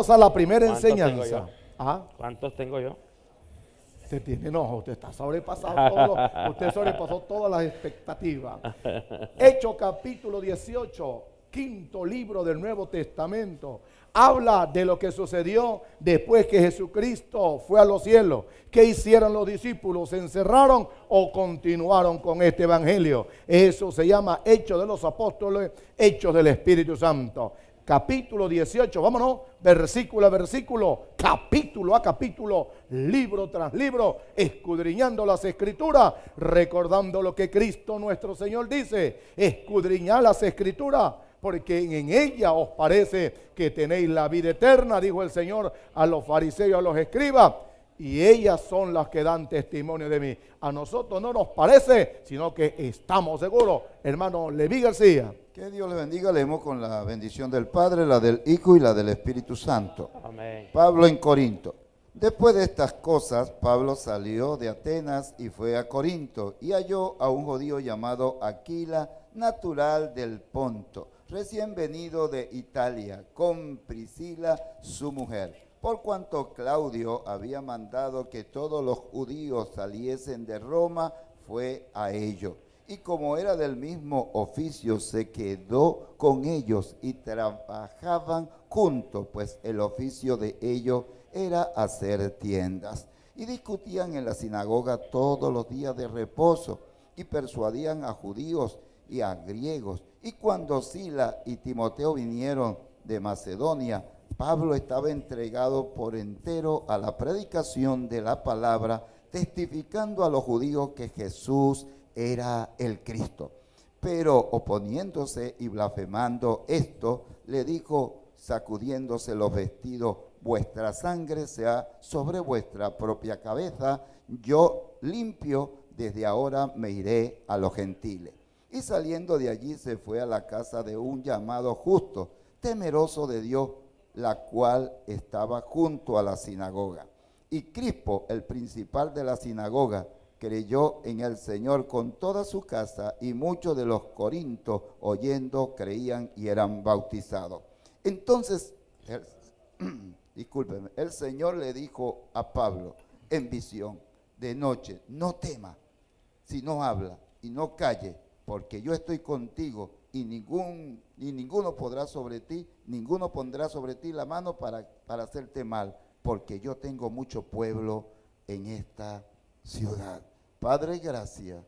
Vámonos a la primera ¿Cuántos tengo enseñanza. yo? Ah, ¿Cuántos tengo yo? usted tiene enojo, usted está sobrepasado todo, usted sobrepasó todas las expectativas. Hecho capítulo 18, quinto libro del Nuevo Testamento. Habla de lo que sucedió después que Jesucristo fue a los cielos. ¿Qué hicieron los discípulos? ¿Se encerraron o continuaron con este evangelio? Eso se llama Hechos de los Apóstoles, Hechos del Espíritu Santo. Capítulo 18, vámonos, versículo a versículo, capítulo a capítulo, libro tras libro, escudriñando las escrituras, recordando lo que Cristo nuestro Señor dice, escudriñar las escrituras porque en ella os parece que tenéis la vida eterna, dijo el Señor a los fariseos a los escribas, y ellas son las que dan testimonio de mí. A nosotros no nos parece, sino que estamos seguros. Hermano Leví García. Que Dios le bendiga. Leemos con la bendición del Padre, la del Hijo y la del Espíritu Santo. Amén. Pablo en Corinto. Después de estas cosas, Pablo salió de Atenas y fue a Corinto y halló a un judío llamado Aquila, natural del Ponto, recién venido de Italia, con Priscila, su mujer. Por cuanto Claudio había mandado que todos los judíos saliesen de Roma, fue a ello. Y como era del mismo oficio, se quedó con ellos y trabajaban juntos, pues el oficio de ellos era hacer tiendas. Y discutían en la sinagoga todos los días de reposo y persuadían a judíos y a griegos. Y cuando Sila y Timoteo vinieron de Macedonia, Pablo estaba entregado por entero a la predicación de la palabra, testificando a los judíos que Jesús era el Cristo. Pero oponiéndose y blasfemando esto, le dijo, sacudiéndose los vestidos, vuestra sangre sea sobre vuestra propia cabeza, yo limpio, desde ahora me iré a los gentiles. Y saliendo de allí se fue a la casa de un llamado justo, temeroso de Dios, la cual estaba junto a la sinagoga. Y Crispo, el principal de la sinagoga, creyó en el Señor con toda su casa y muchos de los corintos oyendo creían y eran bautizados. Entonces, el, discúlpeme, el Señor le dijo a Pablo en visión de noche, no tema, si no habla y no calle, porque yo estoy contigo y ningún y ninguno podrá sobre ti, ninguno pondrá sobre ti la mano para, para hacerte mal, porque yo tengo mucho pueblo en esta ciudad. Padre, gracias.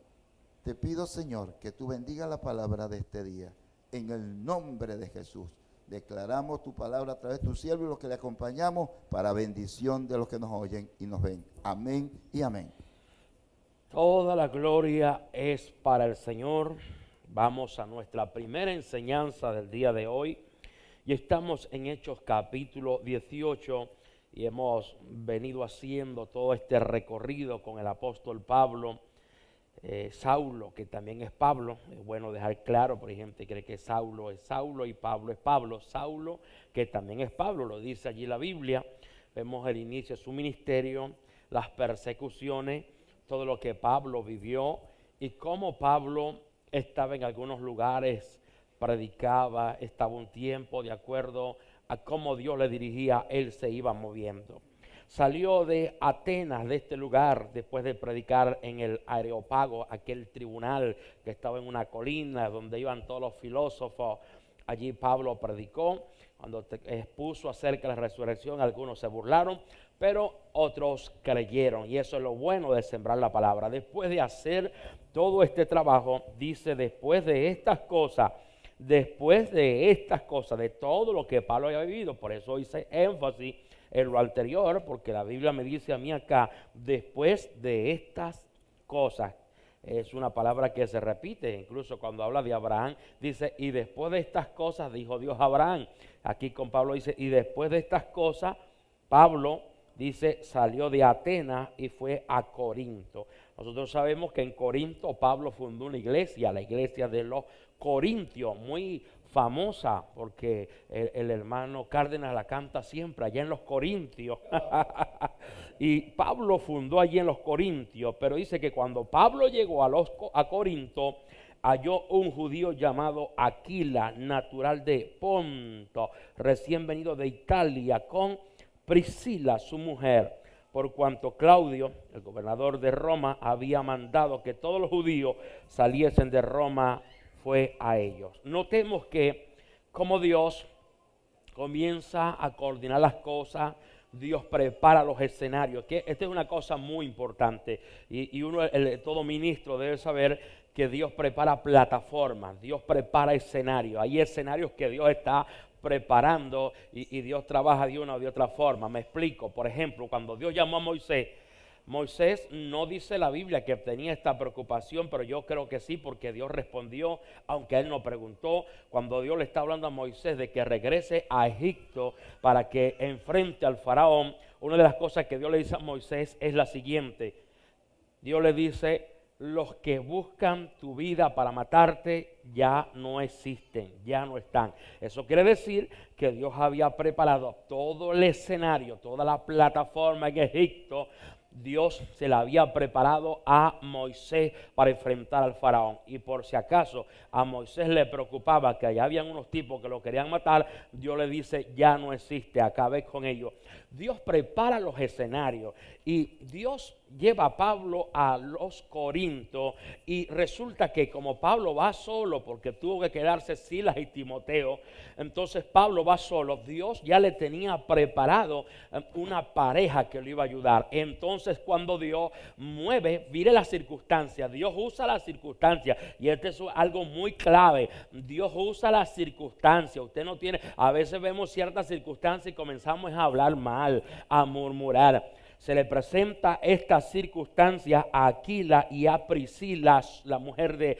Te pido, Señor, que tú bendiga la palabra de este día. En el nombre de Jesús. Declaramos tu palabra a través de tu siervo y los que le acompañamos para bendición de los que nos oyen y nos ven. Amén y amén. Toda la gloria es para el Señor. Vamos a nuestra primera enseñanza del día de hoy. Y estamos en Hechos capítulo 18 y hemos venido haciendo todo este recorrido con el apóstol Pablo, eh, Saulo, que también es Pablo. Es bueno dejar claro, por ejemplo, cree que Saulo es Saulo y Pablo es Pablo. Saulo, que también es Pablo, lo dice allí la Biblia. Vemos el inicio de su ministerio, las persecuciones, todo lo que Pablo vivió y cómo Pablo estaba en algunos lugares, predicaba, estaba un tiempo de acuerdo a cómo Dios le dirigía, él se iba moviendo. Salió de Atenas, de este lugar, después de predicar en el Areopago, aquel tribunal que estaba en una colina donde iban todos los filósofos. Allí Pablo predicó, cuando expuso acerca de la resurrección, algunos se burlaron, pero otros creyeron. Y eso es lo bueno de sembrar la palabra. Después de hacer todo este trabajo, dice, después de estas cosas, después de estas cosas, de todo lo que Pablo había vivido, por eso hice énfasis en lo anterior, porque la Biblia me dice a mí acá, después de estas cosas, es una palabra que se repite, incluso cuando habla de Abraham, dice, y después de estas cosas, dijo Dios a Abraham, aquí con Pablo dice, y después de estas cosas, Pablo dice, salió de Atenas y fue a Corinto. Nosotros sabemos que en Corinto Pablo fundó una iglesia, la iglesia de los Corintios, muy famosa porque el, hermano Cárdenas la canta siempre allá en los Corintios. y Pablo fundó allí en los Corintios, pero dice que cuando Pablo llegó a, a Corinto, halló un judío llamado Aquila, natural de Ponto, recién venido de Italia, con Priscila, su mujer, por cuanto Claudio, el gobernador de Roma, había mandado que todos los judíos saliesen de Roma, fue a ellos. Notemos que como Dios comienza a coordinar las cosas, Dios prepara los escenarios, que esta es una cosa muy importante y, uno, todo ministro debe saber que Dios prepara plataformas, Dios prepara escenarios, hay escenarios que Dios está preparando y, y Dios trabaja de una o de otra forma. Me explico, por ejemplo, cuando Dios llamó a Moisés, Moisés no dice la Biblia que tenía esta preocupación, pero yo creo que sí, porque Dios respondió, aunque él no preguntó, cuando Dios le está hablando a Moisés de que regrese a Egipto para que enfrente al faraón, una de las cosas que Dios le dice a Moisés es la siguiente. Dios le dice, los que buscan tu vida para matarte ya no existen, ya no están. Eso quiere decir que Dios había preparado todo el escenario, toda la plataforma en Egipto Dios se la había preparado a Moisés para enfrentar al faraón. Y por si acaso a Moisés le preocupaba que allá habían unos tipos que lo querían matar, Dios le dice, ya no existe, acabé con ellos. Dios prepara los escenarios y Dios lleva a Pablo a los Corintios y resulta que como Pablo va solo porque tuvo que quedarse Silas y Timoteo, entonces Pablo va solo, Dios ya le tenía preparado eh, una pareja que lo iba a ayudar. Entonces cuando Dios mueve, mire las circunstancias, Dios usa las circunstancias y este es algo muy clave, Dios usa las circunstancias, usted no tiene, a veces vemos ciertas circunstancias y comenzamos a hablar mal a murmurar. Se le presenta esta circunstancia a Aquila y a Priscila, la mujer de,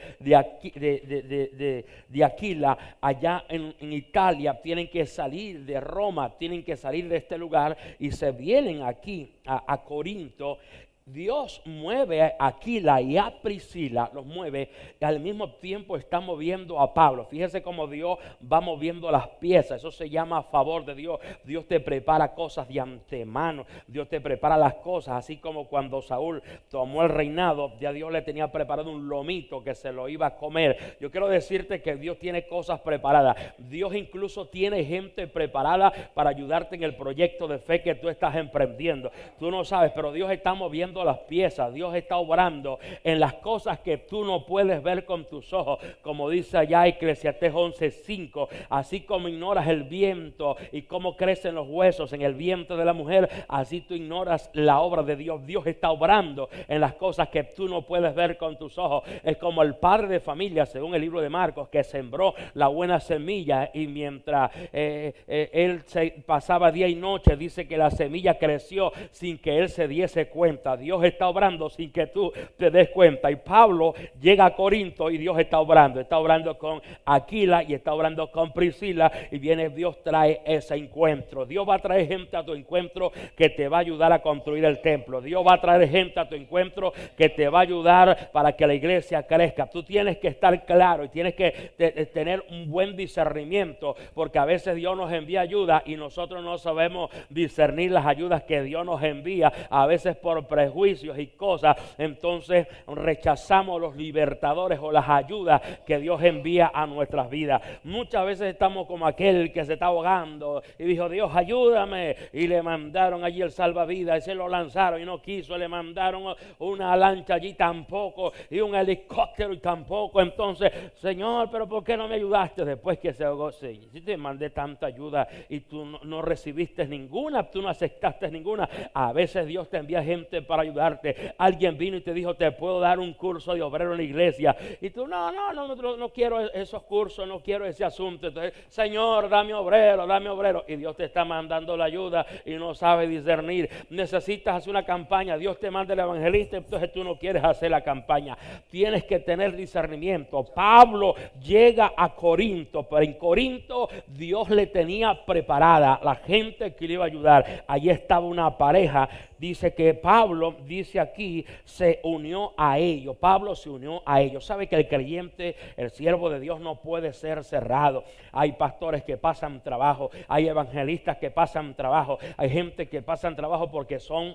de, Aquila, allá en, Italia. Tienen que salir de Roma, tienen que salir de este lugar y se vienen aquí a Corinto Dios mueve a Aquila y a Priscila, los mueve, y al mismo tiempo está moviendo a Pablo. Fíjese cómo Dios va moviendo las piezas, eso se llama a favor de Dios. Dios te prepara cosas de antemano, Dios te prepara las cosas, así como cuando Saúl tomó el reinado, ya Dios le tenía preparado un lomito que se lo iba a comer. Yo quiero decirte que Dios tiene cosas preparadas, Dios incluso tiene gente preparada para ayudarte en el proyecto de fe que tú estás emprendiendo. Tú no sabes, pero Dios está moviendo las piezas, Dios está obrando en las cosas que tú no puedes ver con tus ojos, como dice allá Eclesiastés 11:5, así como ignoras el viento y cómo crecen los huesos en el viento de la mujer, así tú ignoras la obra de Dios. Dios está obrando en las cosas que tú no puedes ver con tus ojos. Es como el padre de familia, según el libro de Marcos, que sembró la buena semilla y mientras eh, eh, él se pasaba día y noche, dice que la semilla creció sin que él se diese cuenta. Dios está obrando sin que tú te des cuenta. Y Pablo llega a Corinto y Dios está obrando. Está obrando con Aquila y está obrando con Priscila. Y viene Dios trae ese encuentro. Dios va a traer gente a tu encuentro que te va a ayudar a construir el templo. Dios va a traer gente a tu encuentro que te va a ayudar para que la iglesia crezca. Tú tienes que estar claro y tienes que tener un buen discernimiento porque a veces Dios nos envía ayuda y nosotros no sabemos discernir las ayudas que Dios nos envía. A veces por prejuicio juicios y cosas, entonces rechazamos los libertadores o las ayudas que Dios envía a nuestras vidas. Muchas veces estamos como aquel que se está ahogando y dijo, Dios, ayúdame. Y le mandaron allí el salvavidas y se lo lanzaron y no quiso. Le mandaron una lancha allí tampoco y un helicóptero y tampoco. Entonces, Señor, pero ¿por qué no me ayudaste después que se ahogó? Sí, si te mandé tanta ayuda y tú no, no recibiste ninguna, tú no aceptaste ninguna. A veces Dios te envía gente para ayudarte. Alguien vino y te dijo, te puedo dar un curso de obrero en la iglesia. Y tú, no, no, no, no, no quiero esos cursos, no quiero ese asunto. Entonces, Señor, dame obrero, dame obrero. Y Dios te está mandando la ayuda y no sabe discernir. Necesitas hacer una campaña. Dios te manda el evangelista, entonces tú no quieres hacer la campaña. Tienes que tener discernimiento. Pablo llega a Corinto, pero en Corinto Dios le tenía preparada la gente que le iba a ayudar. Allí estaba una pareja dice que Pablo, dice aquí, se unió a ellos. Pablo se unió a ellos. Sabe que el creyente, el siervo de Dios no puede ser cerrado. Hay pastores que pasan trabajo, hay evangelistas que pasan trabajo, hay gente que pasan trabajo porque son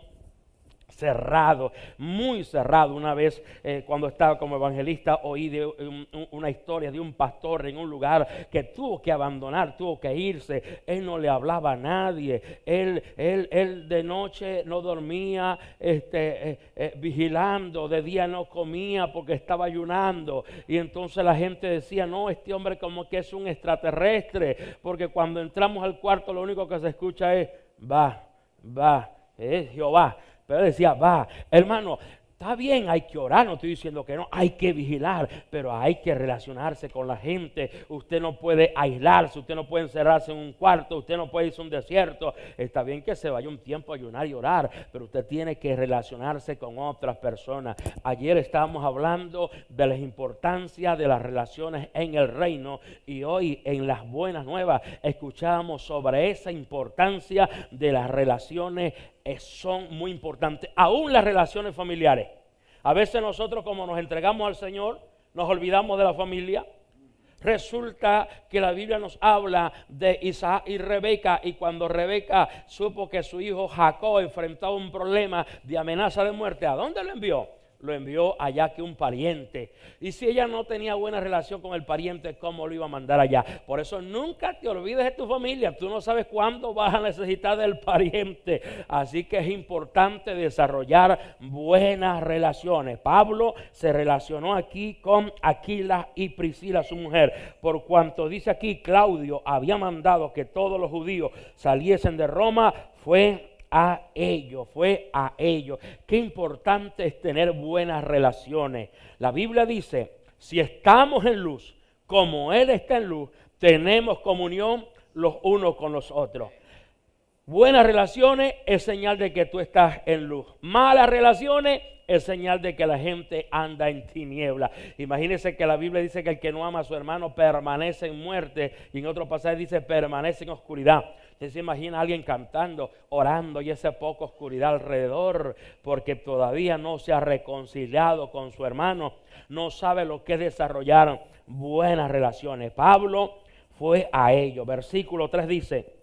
cerrado, muy cerrado. Una vez eh, cuando estaba como evangelista oí de una historia de un pastor en un lugar que tuvo que abandonar, tuvo que irse. Él no le hablaba a nadie. Él, él, él de noche no dormía este, eh, eh, vigilando, de día no comía porque estaba ayunando. Y entonces la gente decía, no, este hombre como que es un extraterrestre, porque cuando entramos al cuarto lo único que se escucha es, va, va, es Jehová. Pero decía, va, hermano, Está bien, hay que orar, no estoy diciendo que no, hay que vigilar, pero hay que relacionarse con la gente. Usted no puede aislarse, usted no puede encerrarse en un cuarto, usted no puede irse a un desierto. Está bien que se vaya un tiempo a ayunar y orar, pero usted tiene que relacionarse con otras personas. Ayer estábamos hablando de la importancia de las relaciones en el reino y hoy en las buenas nuevas escuchamos sobre esa importancia de las relaciones son muy importantes, aún las relaciones familiares. A veces nosotros como nos entregamos al Señor, nos olvidamos de la familia. Resulta que la Biblia nos habla de Isaac y Rebeca y cuando Rebeca supo que su hijo Jacob enfrentaba un problema de amenaza de muerte, ¿a dónde lo envió? Lo envió allá que un pariente. Y si ella no tenía buena relación con el pariente, ¿cómo lo iba a mandar allá? Por eso nunca te olvides de tu familia. Tú no sabes cuándo vas a necesitar del pariente. Así que es importante desarrollar buenas relaciones. Pablo se relacionó aquí con Aquila y Priscila, su mujer. Por cuanto dice aquí, Claudio había mandado que todos los judíos saliesen de Roma, fue a ellos, fue a ellos. Qué importante es tener buenas relaciones. La Biblia dice, si estamos en luz, como Él está en luz, tenemos comunión los unos con los otros. Buenas relaciones es señal de que tú estás en luz. Malas relaciones es señal de que la gente anda en tiniebla. Imagínense que la Biblia dice que el que no ama a su hermano permanece en muerte y en otro pasaje dice permanece en oscuridad. Usted se imagina a alguien cantando, orando y esa poca oscuridad alrededor porque todavía no se ha reconciliado con su hermano, no sabe lo que es desarrollar buenas relaciones. Pablo fue a ello. Versículo 3 dice,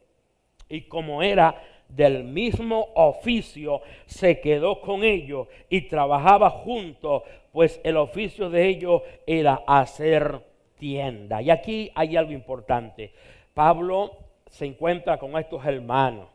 y como era del mismo oficio, se quedó con ellos y trabajaba juntos, pues el oficio de ellos era hacer tienda. Y aquí hay algo importante. Pablo se encuentra con estos hermanos,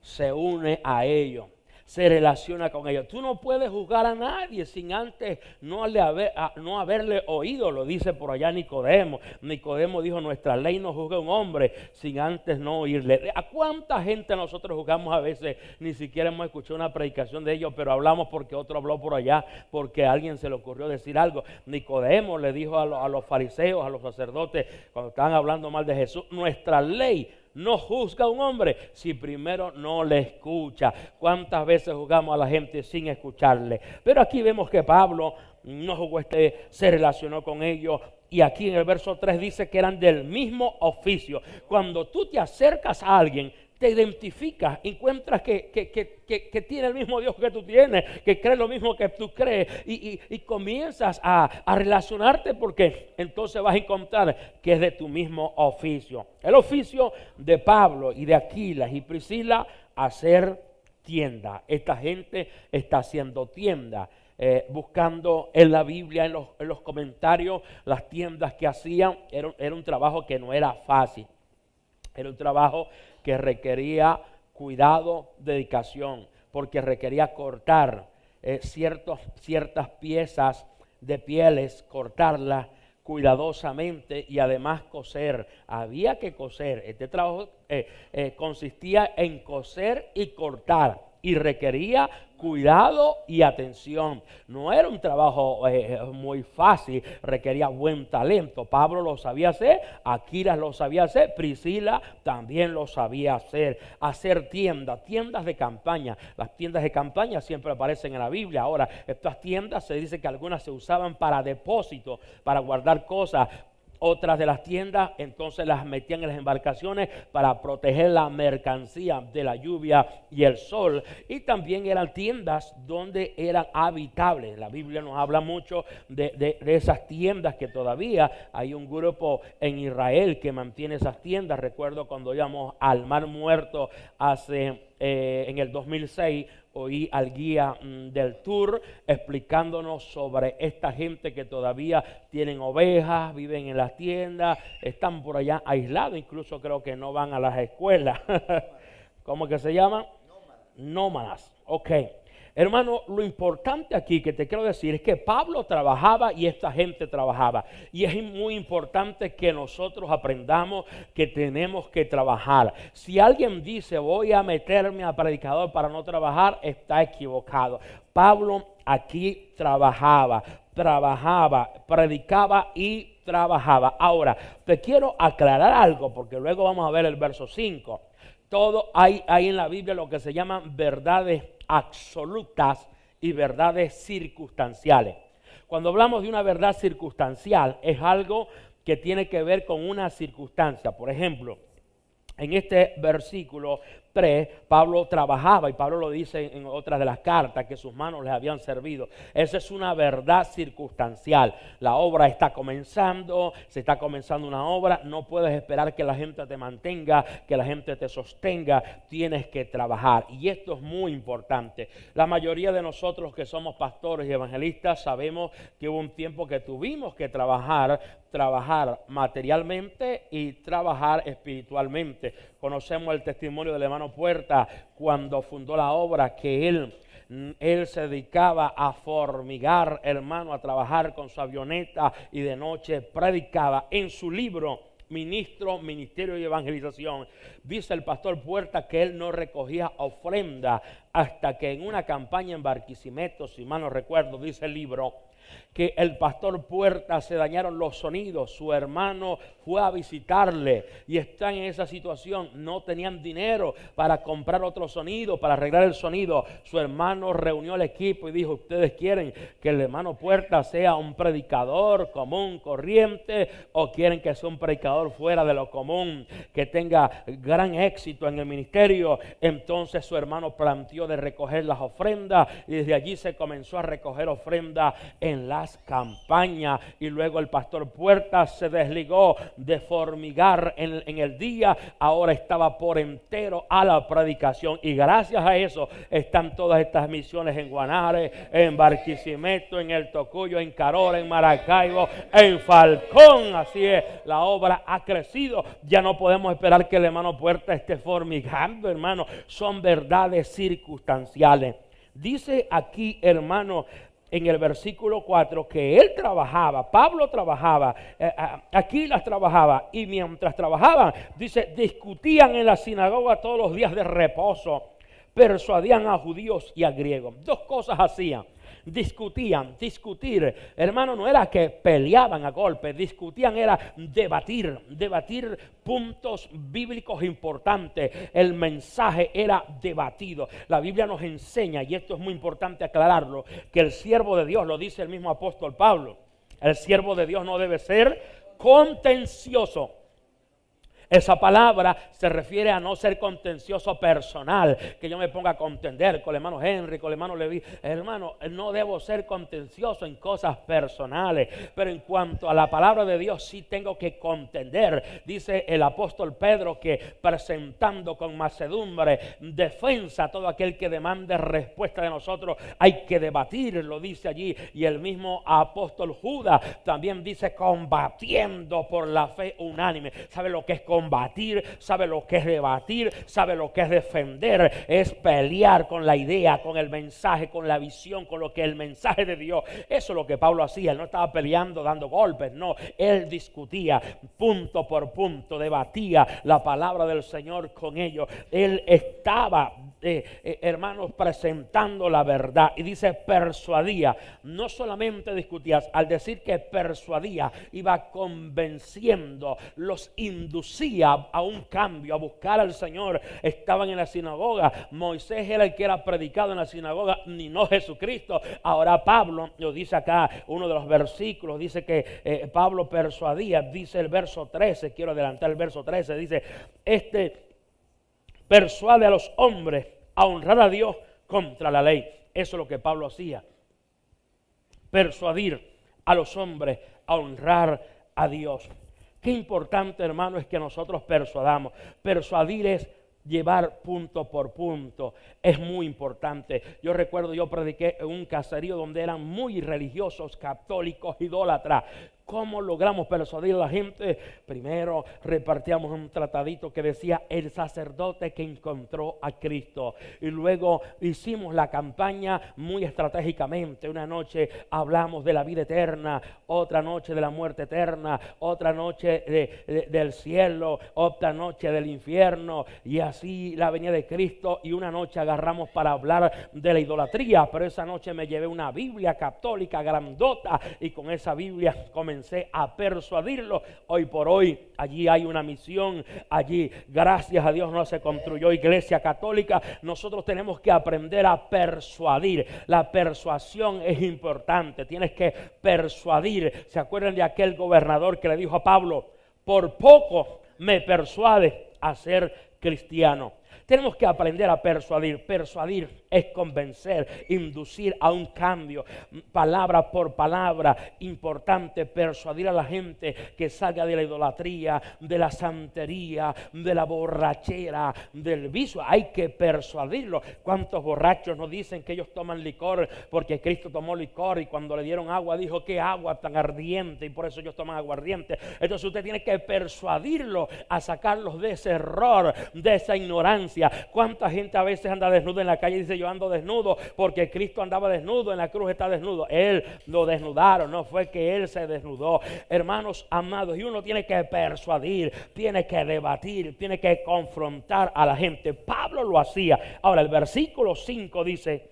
se une a ellos, se relaciona con ellos. Tú no puedes juzgar a nadie sin antes no, haber, no haberle oído, lo dice por allá Nicodemo. Nicodemo dijo, nuestra ley no juzga a un hombre sin antes no oírle. ¿A cuánta gente nosotros juzgamos a veces? Ni siquiera hemos escuchado una predicación de ellos, pero hablamos porque otro habló por allá, porque a alguien se le ocurrió decir algo. Nicodemo le dijo a, a los fariseos, a los sacerdotes, cuando estaban hablando mal de Jesús, nuestra ley no juzga a un hombre si primero no le escucha. ¿Cuántas veces juzgamos a la gente sin escucharle? Pero aquí vemos que Pablo no jugó este, se relacionó con ellos. Y aquí en el verso 3 dice que eran del mismo oficio. Cuando tú te acercas a alguien, te identificas, encuentras que, que, tiene el mismo Dios que tú tienes, que cree lo mismo que tú crees, y, comienzas a, a, relacionarte porque entonces vas a encontrar que es de tu mismo oficio. El oficio de Pablo y de Aquilas y Priscila, hacer tienda. Esta gente está haciendo tienda. Eh, buscando en la Biblia, en los, comentarios, las tiendas que hacían, era, era un trabajo que no era fácil. Era un trabajo que requería cuidado, dedicación, porque requería cortar eh, ciertas piezas de pieles, cortarlas cuidadosamente y además coser. Había que coser. Este trabajo eh, eh, consistía en coser y cortar y requería cuidado y atención. No era un trabajo eh, muy fácil, requería buen talento. Pablo lo sabía hacer, Aquilas lo sabía hacer, Priscila también lo sabía hacer. Hacer tiendas, tiendas de campaña. Las tiendas de campaña siempre aparecen en la Biblia. Ahora, estas tiendas se dice que algunas se usaban para depósito, para guardar cosas otras de las tiendas entonces las metían en las embarcaciones para proteger la mercancía de la lluvia y el sol. Y también eran tiendas donde eran habitables. La Biblia nos habla mucho de, esas tiendas que todavía hay un grupo en Israel que mantiene esas tiendas. Recuerdo cuando íbamos al Mar Muerto hace eh, en el 2006 oí al guía mm, del tour explicándonos sobre esta gente que todavía tienen ovejas, viven en las tiendas, están por allá aislados, incluso creo que no van a las escuelas. ¿Cómo que se llaman? Nómadas. Nómadas, ok. Hermano, lo importante aquí que te quiero decir es que Pablo trabajaba y esta gente trabajaba. Y es muy importante que nosotros aprendamos que tenemos que trabajar. Si alguien dice voy a meterme a predicador para no trabajar, está equivocado. Pablo aquí trabajaba, trabajaba, predicaba y trabajaba. Ahora, te quiero aclarar algo porque luego vamos a ver el verso 5. Todo hay, en la Biblia lo que se llaman verdades absolutas y verdades circunstanciales. Cuando hablamos de una verdad circunstancial, es algo que tiene que ver con una circunstancia. Por ejemplo, en este versículo Pablo trabajaba, y Pablo lo dice en otras de las cartas, que sus manos les habían servido. Esa es una verdad circunstancial. La obra está comenzando, se está comenzando una obra, no puedes esperar que la gente te mantenga, que la gente te sostenga, tienes que trabajar. Y esto es muy importante. La mayoría de nosotros que somos pastores y evangelistas sabemos que hubo un tiempo que tuvimos que trabajar, trabajar materialmente y trabajar espiritualmente. Conocemos el testimonio del hermano Puerta cuando fundó la obra que él, él se dedicaba a formigar, hermano, a trabajar con su avioneta y de noche predicaba en su libro ministro, ministerio y evangelización. Dice el pastor Puerta que él no recogía ofrenda hasta que en una campaña en Barquisimeto, si mal no recuerdo, dice el libro, que el pastor Puerta se dañaron los sonidos, su hermano fue a visitarle y está en esa situación, no tenían dinero para comprar otro sonido, para arreglar el sonido. Su hermano reunió al equipo y dijo, ustedes quieren que el hermano Puerta sea un predicador común, corriente, o quieren que sea un predicador fuera de lo común, que tenga gran éxito en el ministerio. Entonces su hermano planteó de recoger las ofrendas y desde allí se comenzó a recoger ofrendas en la campaña y luego el pastor Puerta se desligó de formigar en, el día, ahora estaba por entero a la predicación. Y gracias a eso están todas estas misiones en Guanare, en Barquisimeto, en El Tocuyo, en Carora, en Maracaibo, en Falcón, así es, la obra ha crecido, ya no podemos esperar que el hermano Puerta esté formigando, hermano, son verdades circunstanciales. Dice aquí, hermano, en el versículo 4 que él trabajaba, Pablo trabajaba, eh, aquí las trabajaba y mientras trabajaban, dice, discutían en la sinagoga todos los días de reposo, persuadían a judíos y a griegos. Dos cosas hacían discutían. Discutir, hermano, no era que peleaban a golpes, discutían era debatir, debatir puntos bíblicos importantes. El mensaje era debatido. La Biblia nos enseña, y esto es muy importante aclararlo, que el siervo de Dios, lo dice el mismo apóstol Pablo, el siervo de Dios no debe ser contencioso esa palabra se refiere a no ser contencioso personal, que yo me ponga a contender con el hermano Henry, con el hermano Levi. Hermano, no debo ser contencioso en cosas personales, pero en cuanto a la palabra de Dios sí tengo que contender. Dice el apóstol Pedro que presentando con macedumbre defensa a todo aquel que demande respuesta de nosotros, hay que debatir, lo dice allí. Y el mismo apóstol Judas también dice combatiendo por la fe unánime. ¿Sabe lo que es combatir, sabe lo que es debatir, sabe lo que es defender, es pelear con la idea, con el mensaje, con la visión, con lo que el mensaje de Dios. Eso es lo que Pablo hacía, él no estaba peleando dando golpes, no, él discutía punto por punto, debatía la palabra del Señor con ellos. Él estaba eh, eh, hermanos, presentando la verdad. Y dice persuadía, no solamente discutías, al decir que persuadía, iba convenciendo, los inducía a un cambio, a buscar al Señor. Estaban en la sinagoga, Moisés era el que era predicado en la sinagoga, ni no Jesucristo. Ahora Pablo, lo dice acá, uno de los versículos, dice que eh, Pablo persuadía, dice el verso 13, quiero adelantar el verso 13, dice, este persuade a los hombres a honrar a Dios contra la ley. Eso es lo que Pablo hacía. Persuadir a los hombres a honrar a Dios. Qué importante, hermano, es que nosotros persuadamos. Persuadir es llevar punto por punto es muy importante. Yo recuerdo, yo prediqué en un caserío donde eran muy religiosos, católicos, idólatras. ¿Cómo logramos persuadir a la gente? Primero repartíamos un tratadito que decía el sacerdote que encontró a Cristo. Y luego hicimos la campaña muy estratégicamente. Una noche hablamos de la vida eterna, otra noche de la muerte eterna, otra noche del cielo, otra noche del infierno. Y así la venida de Cristo. Y una noche agarramos para hablar de la idolatría. Pero esa noche me llevé una Biblia católica grandota y con esa Biblia comencé a persuadirlo. Hoy por hoy allí hay una misión, allí gracias a Dios no se construyó iglesia católica. Nosotros tenemos que aprender a persuadir. La persuasión es importante, tienes que persuadir. ¿Se acuerdan de aquel gobernador que le dijo a Pablo, por poco me persuade a ser cristiano? Tenemos que aprender a persuadir. Persuadir es convencer, inducir a un cambio, palabra por palabra. Importante persuadir a la gente que salga de la idolatría, de la santería, de la borrachera, del vicio. Hay que persuadirlo. ¿Cuántos borrachos nos dicen que ellos toman licor porque Cristo tomó licor y cuando le dieron agua dijo que agua tan ardiente y por eso ellos toman agua ardiente? Entonces usted tiene que persuadirlo a sacarlos de ese error, de esa ignorancia ¿Cuánta gente a veces anda desnuda en la calle y dice yo ando desnudo porque Cristo andaba desnudo, en la cruz está desnudo? Él lo desnudaron, no fue que Él se desnudó. Hermanos amados, y uno tiene que persuadir, tiene que debatir, tiene que confrontar a la gente. Pablo lo hacía. Ahora el versículo 5 dice,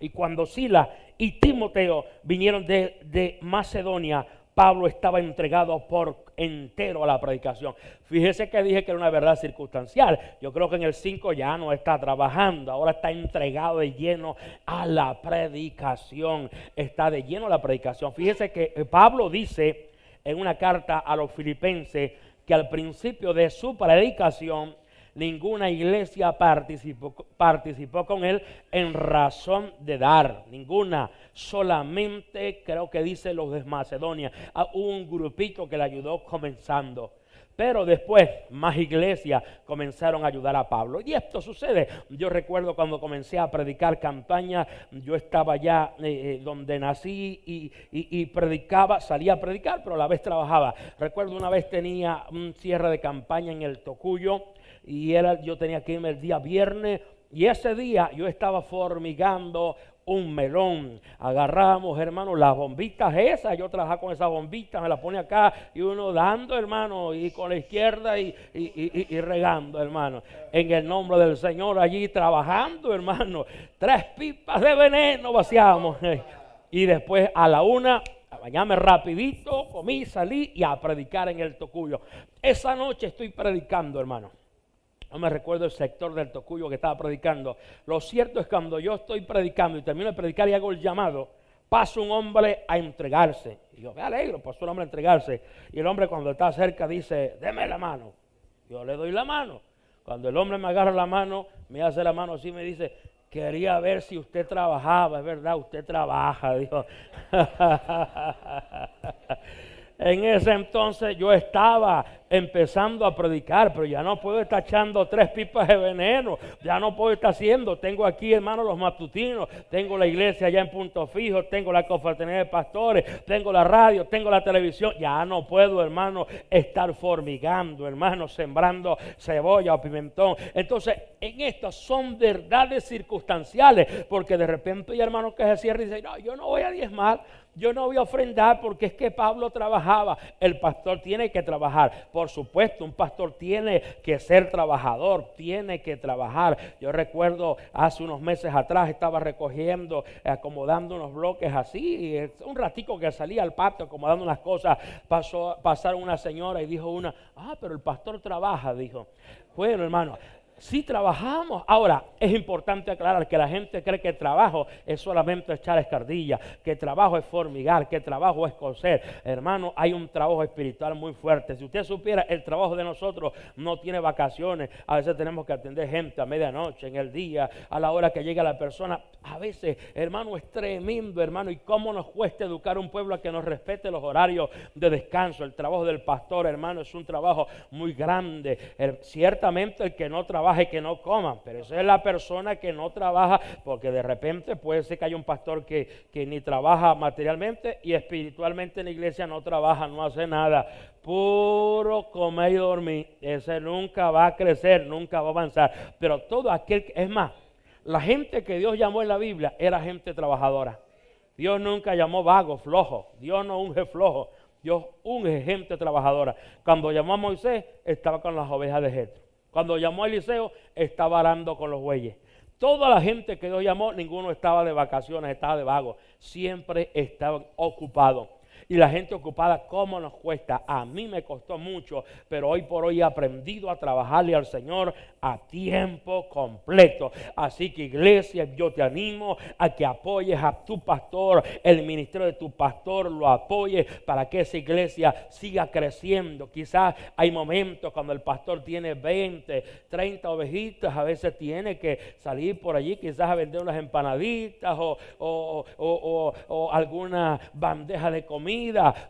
y cuando Sila y Timoteo vinieron de, de Macedonia, Pablo estaba entregado por entero a la predicación. Fíjese que dije que era una verdad circunstancial. Yo creo que en el 5 ya no está trabajando, ahora está entregado de lleno a la predicación. Está de lleno a la predicación. Fíjese que eh, Pablo dice en una carta a los filipenses que al principio de su predicación ninguna iglesia participó, participó con él en razón de dar, ninguna. Solamente creo que dice los de Macedonia, ah, un grupito que le ayudó comenzando. Pero después más iglesias comenzaron a ayudar a Pablo. Y esto sucede. Yo recuerdo cuando comencé a predicar campaña, yo estaba ya eh, eh, donde nací y, y, predicaba, salía a predicar, pero a la vez trabajaba. Recuerdo una vez tenía un cierre de campaña en el Tocuyo y era, yo tenía que irme el día viernes y ese día yo estaba formigando un melón. Agarramos, hermano, las bombitas esas. Yo trabajaba con esas bombitas, me las pone acá y uno dando, hermano, y con la izquierda y, y, regando, hermano. En el nombre del Señor, allí trabajando, hermano. Tres pipas de veneno vaciamos. Y después a la una, a bañarme rapidito, comí, salí y a predicar en el Tocuyo. Esa noche estoy predicando, hermano no me recuerdo el sector del Tocuyo que estaba predicando. Lo cierto es que cuando yo estoy predicando y termino de predicar y hago el llamado, pasa un hombre a entregarse. Y yo me alegro, pasó un hombre a entregarse. Y el hombre cuando está cerca dice, deme la mano. Yo le doy la mano. Cuando el hombre me agarra la mano, me hace la mano así y me dice, quería ver si usted trabajaba. Es verdad, usted trabaja. Dijo. En ese entonces yo estaba empezando a predicar, pero ya no puedo estar echando tres pipas de veneno, ya no puedo estar haciendo, tengo aquí hermano los matutinos, tengo la iglesia allá en punto fijo, tengo la confraternidad de pastores, tengo la radio, tengo la televisión, ya no puedo hermano estar formigando, hermano, sembrando cebolla o pimentón. Entonces, en esto son verdades circunstanciales, porque de repente hay hermanos que se cierran y dicen, no, yo no voy a diezmar, yo no voy a ofrendar porque es que Pablo trabajaba. El pastor tiene que trabajar. Por supuesto, un pastor tiene que ser trabajador, tiene que trabajar. Yo recuerdo hace unos meses atrás estaba recogiendo, acomodando unos bloques así. Y un ratico que salía al patio acomodando unas cosas, pasó, pasaron una señora y dijo una, ah, pero el pastor trabaja, dijo. Bueno, hermano, si trabajamos. Ahora, es importante aclarar que la gente cree que trabajo es solamente echar escardilla, que trabajo es formigar, que trabajo es coser. Hermano, hay un trabajo espiritual muy fuerte. Si usted supiera, el trabajo de nosotros no tiene vacaciones. A veces tenemos que atender gente a medianoche, en el día, a la hora que llega la persona. A veces, hermano, es tremendo, hermano. Y cómo nos cuesta educar a un pueblo a que nos respete los horarios de descanso. El trabajo del pastor, hermano, es un trabajo muy grande. ciertamente el que no trabaja que no coma, pero esa es la persona que no trabaja, porque de repente puede ser que haya un pastor que, que ni trabaja materialmente y espiritualmente en la iglesia no trabaja, no hace nada. Puro comer y dormir. Ese nunca va a crecer, nunca va a avanzar. Pero todo aquel, es más, la gente que Dios llamó en la Biblia era gente trabajadora. Dios nunca llamó vago, flojo. Dios no unge flojo. Dios unge gente trabajadora. Cuando llamó a Moisés, estaba con las ovejas de Jetro. Cuando llamó a Eliseo, estaba arando con los bueyes. Toda la gente que Dios llamó, ninguno estaba de vacaciones, estaba de vago. Siempre estaban ocupados. Y la gente ocupada, ¿cómo nos cuesta? A mí me costó mucho, pero hoy por hoy he aprendido a trabajarle al Señor a tiempo completo. Así que iglesia, yo te animo a que apoyes a tu pastor, el ministerio de tu pastor lo apoye para que esa iglesia siga creciendo. Quizás hay momentos cuando el pastor tiene 20, 30 ovejitas, a veces tiene que salir por allí quizás a vender unas empanaditas o, o, o alguna bandeja de comida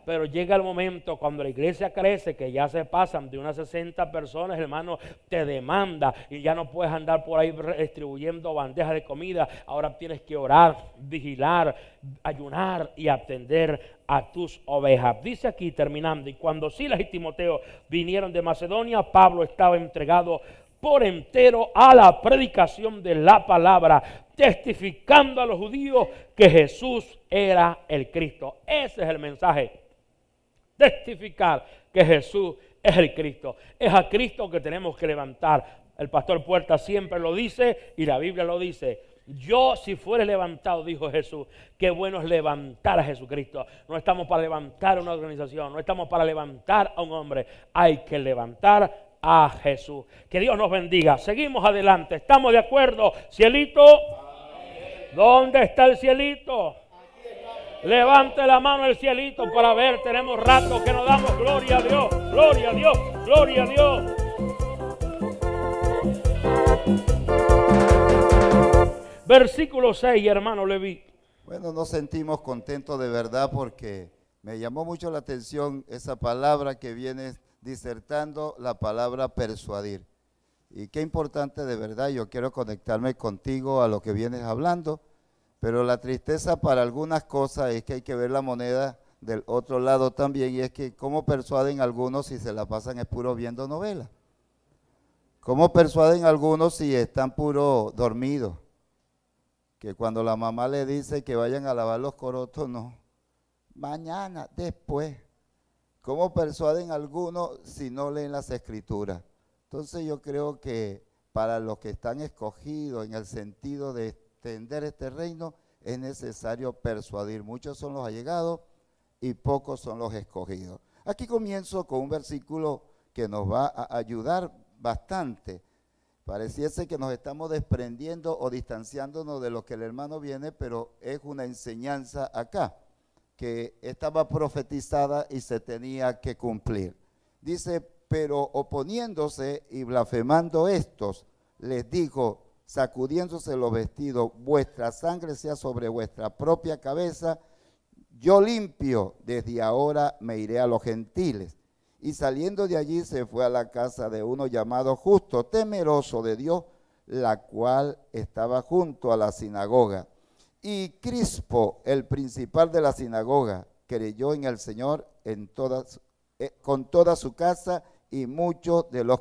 pero llega el momento cuando la iglesia crece, que ya se pasan de unas 60 personas, hermano, te demanda y ya no puedes andar por ahí distribuyendo bandejas de comida. Ahora tienes que orar, vigilar, ayunar y atender a tus ovejas. Dice aquí terminando, y cuando Silas y Timoteo vinieron de Macedonia, Pablo estaba entregado por entero a la predicación de la palabra, testificando a los judíos que Jesús era el Cristo. Ese es el mensaje. Testificar que Jesús es el Cristo. Es a Cristo que tenemos que levantar. El pastor Puerta siempre lo dice y la Biblia lo dice. Yo si fuere levantado, dijo Jesús, qué bueno es levantar a Jesucristo. No estamos para levantar una organización, no estamos para levantar a un hombre. Hay que levantar a Jesús. Que Dios nos bendiga. Seguimos adelante. ¿Estamos de acuerdo? Cielito. ¿Dónde está el cielito? Levante la mano el cielito para ver. Tenemos rato que nos damos gloria a Dios. Gloria a Dios. Gloria a Dios. Versículo 6, hermano Leví. Bueno, nos sentimos contentos de verdad porque me llamó mucho la atención esa palabra que viene disertando la palabra persuadir. Y qué importante de verdad, yo quiero conectarme contigo a lo que vienes hablando, pero la tristeza para algunas cosas es que hay que ver la moneda del otro lado también, y es que cómo persuaden algunos si se la pasan es puro viendo novelas. ¿Cómo persuaden algunos si están puro dormidos? Que cuando la mamá le dice que vayan a lavar los corotos, no. Mañana, después. ¿Cómo persuaden algunos si no leen las escrituras? Entonces yo creo que para los que están escogidos en el sentido de extender este reino, es necesario persuadir. Muchos son los allegados y pocos son los escogidos. Aquí comienzo con un versículo que nos va a ayudar bastante. Pareciese que nos estamos desprendiendo o distanciándonos de lo que el hermano viene, pero es una enseñanza acá que estaba profetizada y se tenía que cumplir. Dice, pero oponiéndose y blasfemando estos, les dijo, sacudiéndose los vestidos, vuestra sangre sea sobre vuestra propia cabeza, yo limpio, desde ahora me iré a los gentiles. Y saliendo de allí se fue a la casa de uno llamado justo, temeroso de Dios, la cual estaba junto a la sinagoga y Crispo, el principal de la sinagoga, creyó en el Señor en todas, eh, con toda su casa y muchos de los,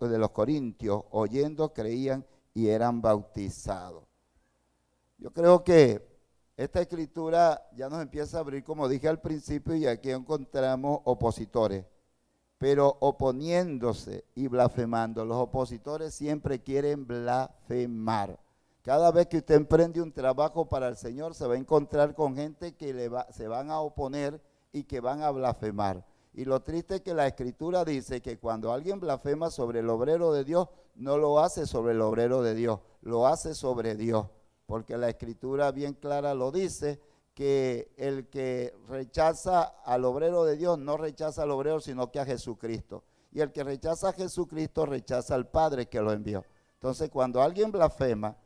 de los corintios oyendo creían y eran bautizados. Yo creo que esta escritura ya nos empieza a abrir, como dije al principio, y aquí encontramos opositores, pero oponiéndose y blasfemando. Los opositores siempre quieren blasfemar. Cada vez que usted emprende un trabajo para el Señor, se va a encontrar con gente que le va, se van a oponer y que van a blasfemar. Y lo triste es que la escritura dice que cuando alguien blasfema sobre el obrero de Dios, no lo hace sobre el obrero de Dios, lo hace sobre Dios. Porque la escritura bien clara lo dice, que el que rechaza al obrero de Dios no rechaza al obrero, sino que a Jesucristo. Y el que rechaza a Jesucristo rechaza al Padre que lo envió. Entonces cuando alguien blasfema,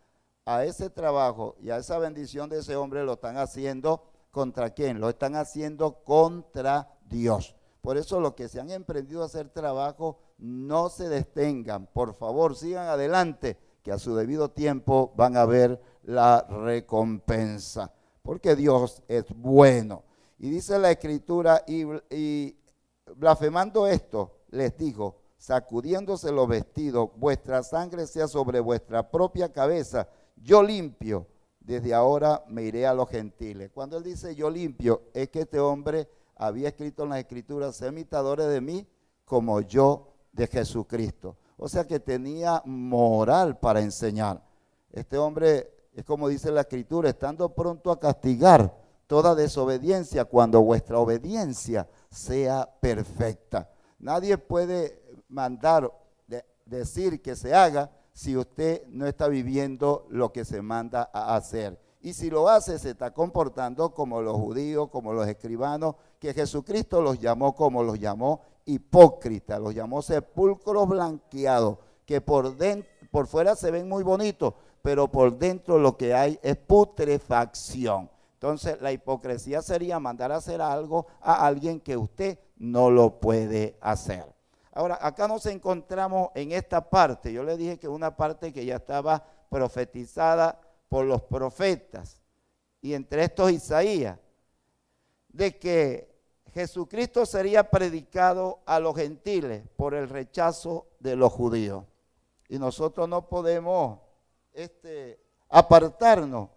a ese trabajo y a esa bendición de ese hombre lo están haciendo contra quién? Lo están haciendo contra Dios. Por eso los que se han emprendido a hacer trabajo no se detengan, por favor, sigan adelante, que a su debido tiempo van a ver la recompensa, porque Dios es bueno. Y dice la escritura, y, y blasfemando esto, les dijo, sacudiéndose los vestidos, vuestra sangre sea sobre vuestra propia cabeza, yo limpio, desde ahora me iré a los gentiles. Cuando él dice yo limpio, es que este hombre había escrito en las escrituras, sé imitadores de mí como yo de Jesucristo. O sea que tenía moral para enseñar. Este hombre es como dice la escritura, estando pronto a castigar toda desobediencia cuando vuestra obediencia sea perfecta. Nadie puede mandar, decir que se haga si usted no está viviendo lo que se manda a hacer. Y si lo hace, se está comportando como los judíos, como los escribanos, que Jesucristo los llamó como los llamó hipócritas, los llamó sepulcros blanqueados, que por, dentro, por fuera se ven muy bonitos, pero por dentro lo que hay es putrefacción. Entonces la hipocresía sería mandar a hacer algo a alguien que usted no lo puede hacer. Ahora, acá nos encontramos en esta parte. Yo le dije que una parte que ya estaba profetizada por los profetas, y entre estos Isaías, de que Jesucristo sería predicado a los gentiles por el rechazo de los judíos. Y nosotros no podemos este, apartarnos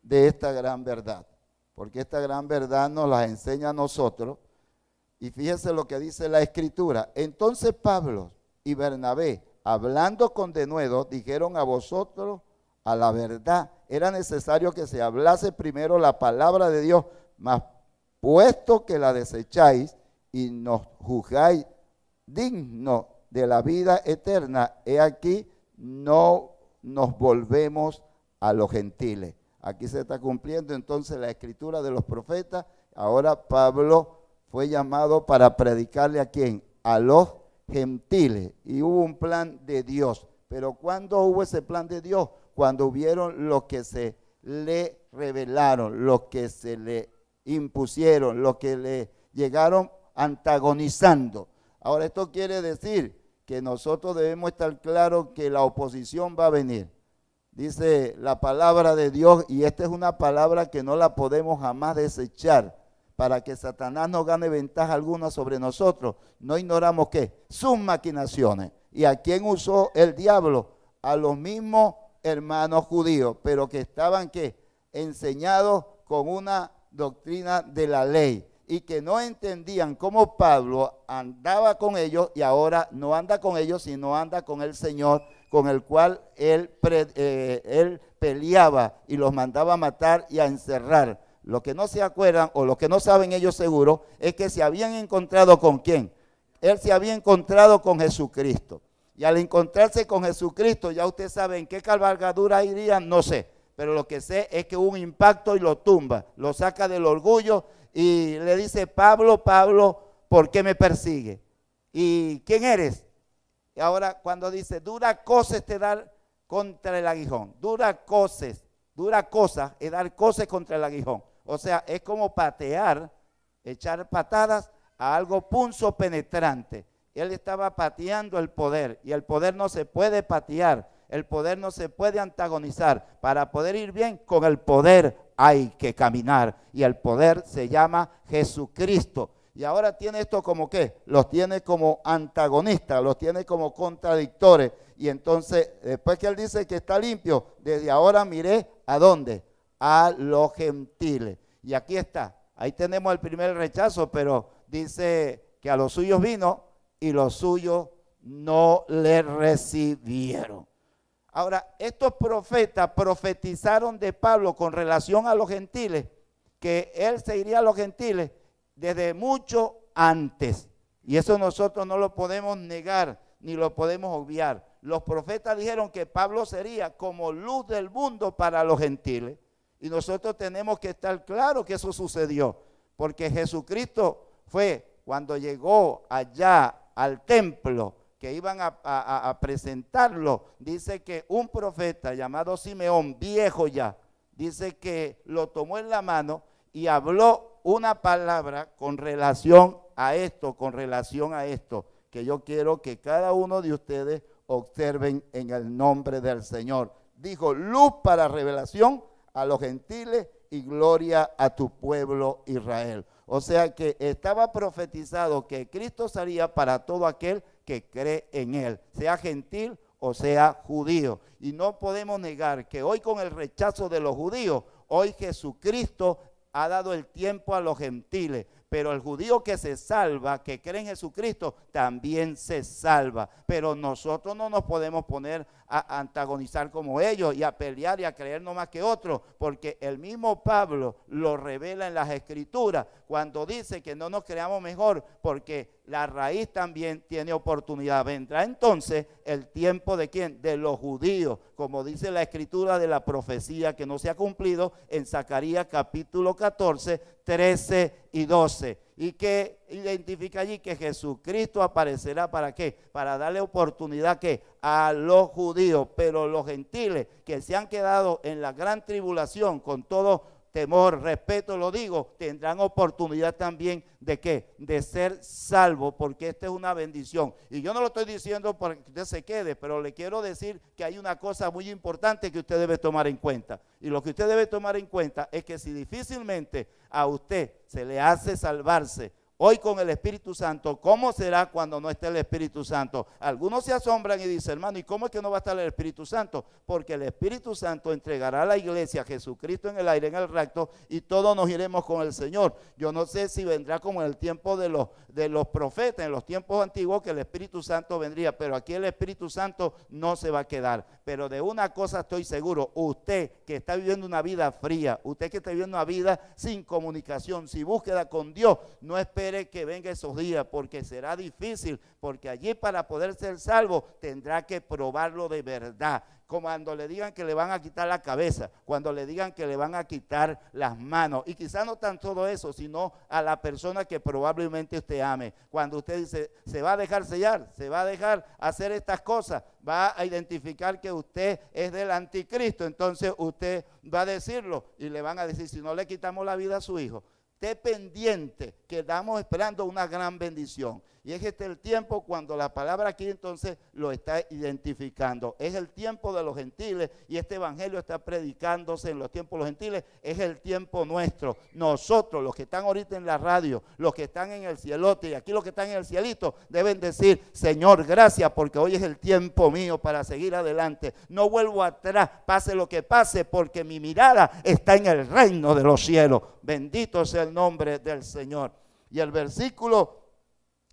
de esta gran verdad, porque esta gran verdad nos la enseña a nosotros. Y fíjense lo que dice la escritura. Entonces Pablo y Bernabé, hablando con denuedo, dijeron a vosotros a la verdad. Era necesario que se hablase primero la palabra de Dios, mas puesto que la desecháis y nos juzgáis digno de la vida eterna, he aquí, no nos volvemos a los gentiles. Aquí se está cumpliendo entonces la escritura de los profetas. Ahora Pablo fue llamado para predicarle a quién? A los gentiles. Y hubo un plan de Dios. Pero ¿cuándo hubo ese plan de Dios? Cuando hubieron los que se le revelaron, los que se le impusieron, los que le llegaron antagonizando. Ahora esto quiere decir que nosotros debemos estar claros que la oposición va a venir. Dice la palabra de Dios, y esta es una palabra que no la podemos jamás desechar para que Satanás no gane ventaja alguna sobre nosotros. No ignoramos qué, sus maquinaciones. ¿Y a quién usó el diablo? A los mismos hermanos judíos, pero que estaban qué, enseñados con una doctrina de la ley y que no entendían cómo Pablo andaba con ellos y ahora no anda con ellos, sino anda con el Señor, con el cual él, eh, él peleaba y los mandaba a matar y a encerrar. Lo que no se acuerdan o lo que no saben ellos seguro es que se habían encontrado con quién. Él se había encontrado con Jesucristo. Y al encontrarse con Jesucristo, ya usted sabe en qué cabalgadura irían, no sé. Pero lo que sé es que hubo un impacto y lo tumba, lo saca del orgullo y le dice, Pablo, Pablo, ¿por qué me persigue? ¿Y quién eres? Y ahora cuando dice, dura cosas te dar contra el aguijón, dura cosas, dura cosas es dar cosas contra el aguijón. O sea, es como patear, echar patadas a algo punzo penetrante. Él estaba pateando el poder y el poder no se puede patear, el poder no se puede antagonizar. Para poder ir bien con el poder hay que caminar. Y el poder se llama Jesucristo. Y ahora tiene esto como qué? Los tiene como antagonistas, los tiene como contradictores. Y entonces, después que él dice que está limpio, desde ahora miré a dónde? A los gentiles. Y aquí está. Ahí tenemos el primer rechazo, pero dice que a los suyos vino y los suyos no le recibieron. Ahora, estos profetas profetizaron de Pablo con relación a los gentiles, que él se iría a los gentiles desde mucho antes. Y eso nosotros no lo podemos negar ni lo podemos obviar. Los profetas dijeron que Pablo sería como luz del mundo para los gentiles. Y nosotros tenemos que estar claros que eso sucedió. Porque Jesucristo fue cuando llegó allá al templo que iban a, presentarlo, dice que un profeta llamado Simeón, viejo ya, dice que lo tomó en la mano y habló una palabra con relación a esto, con relación a esto, que yo quiero que cada uno de ustedes observen en el nombre del Señor. Dijo, luz para revelación a los gentiles y gloria a tu pueblo Israel. O sea que estaba profetizado que Cristo sería para todo aquel que cree en él, sea gentil o sea judío. Y no podemos negar que hoy con el rechazo de los judíos, hoy Jesucristo ha dado el tiempo a los gentiles pero el judío que se salva, que cree en Jesucristo, también se salva. Pero nosotros no nos podemos poner a antagonizar como ellos y a pelear y a creer no más que otros, porque el mismo Pablo lo revela en las escrituras cuando dice que no nos creamos mejor, porque la raíz también tiene oportunidad. Vendrá entonces el tiempo de quién? De los judíos, como dice la escritura de la profecía que no se ha cumplido en Zacarías capítulo 14, 13 y 12 y que identifica allí que Jesucristo aparecerá para qué? Para darle oportunidad que a los judíos, pero los gentiles que se han quedado en la gran tribulación con todo temor, respeto, lo digo, tendrán oportunidad también de qué? De ser salvos, porque esta es una bendición. Y yo no lo estoy diciendo para que usted se quede, pero le quiero decir que hay una cosa muy importante que usted debe tomar en cuenta. Y lo que usted debe tomar en cuenta es que si difícilmente a usted se le hace salvarse hoy con el Espíritu Santo, ¿cómo será cuando no esté el Espíritu Santo? Algunos se asombran y dicen, hermano, ¿y cómo es que no va a estar el Espíritu Santo? Porque el Espíritu Santo entregará a la iglesia a Jesucristo en el aire, en el recto, y todos nos iremos con el Señor. Yo no sé si vendrá como en el tiempo de los, de los profetas, en los tiempos antiguos, que el Espíritu Santo vendría, pero aquí el Espíritu Santo no se va a quedar. Pero de una cosa estoy seguro, usted que está viviendo una vida fría, usted que está viviendo una vida sin comunicación, sin búsqueda con Dios, no espera que venga esos días porque será difícil, porque allí para poder ser salvo tendrá que probarlo de verdad. Cuando le digan que le van a quitar la cabeza, cuando le digan que le van a quitar las manos. Y quizás no tan todo eso, sino a la persona que probablemente usted ame. Cuando usted dice, se va a dejar sellar, se va a dejar hacer estas cosas, va a identificar que usted es del anticristo. Entonces usted va a decirlo y le van a decir, si no le quitamos la vida a su hijo, esté pendiente que esperando una gran bendición. Y es este el tiempo cuando la palabra aquí entonces lo está identificando. Es el tiempo de los gentiles y este evangelio está predicándose en los tiempos de los gentiles. Es el tiempo nuestro. Nosotros, los que están ahorita en la radio, los que están en el cielote y aquí los que están en el cielito, deben decir, Señor, gracias porque hoy es el tiempo mío para seguir adelante. No vuelvo atrás, pase lo que pase, porque mi mirada está en el reino de los cielos. Bendito sea el nombre del Señor. Y el versículo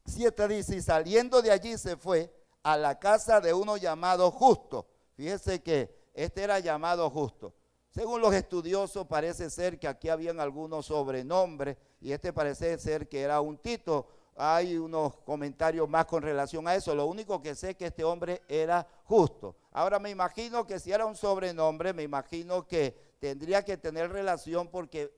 7 dice, y saliendo de allí se fue a la casa de uno llamado justo. Fíjese que este era llamado justo. Según los estudiosos parece ser que aquí habían algunos sobrenombres y este parece ser que era un Tito. Hay unos comentarios más con relación a eso. Lo único que sé es que este hombre era justo. Ahora me imagino que si era un sobrenombre, me imagino que tendría que tener relación porque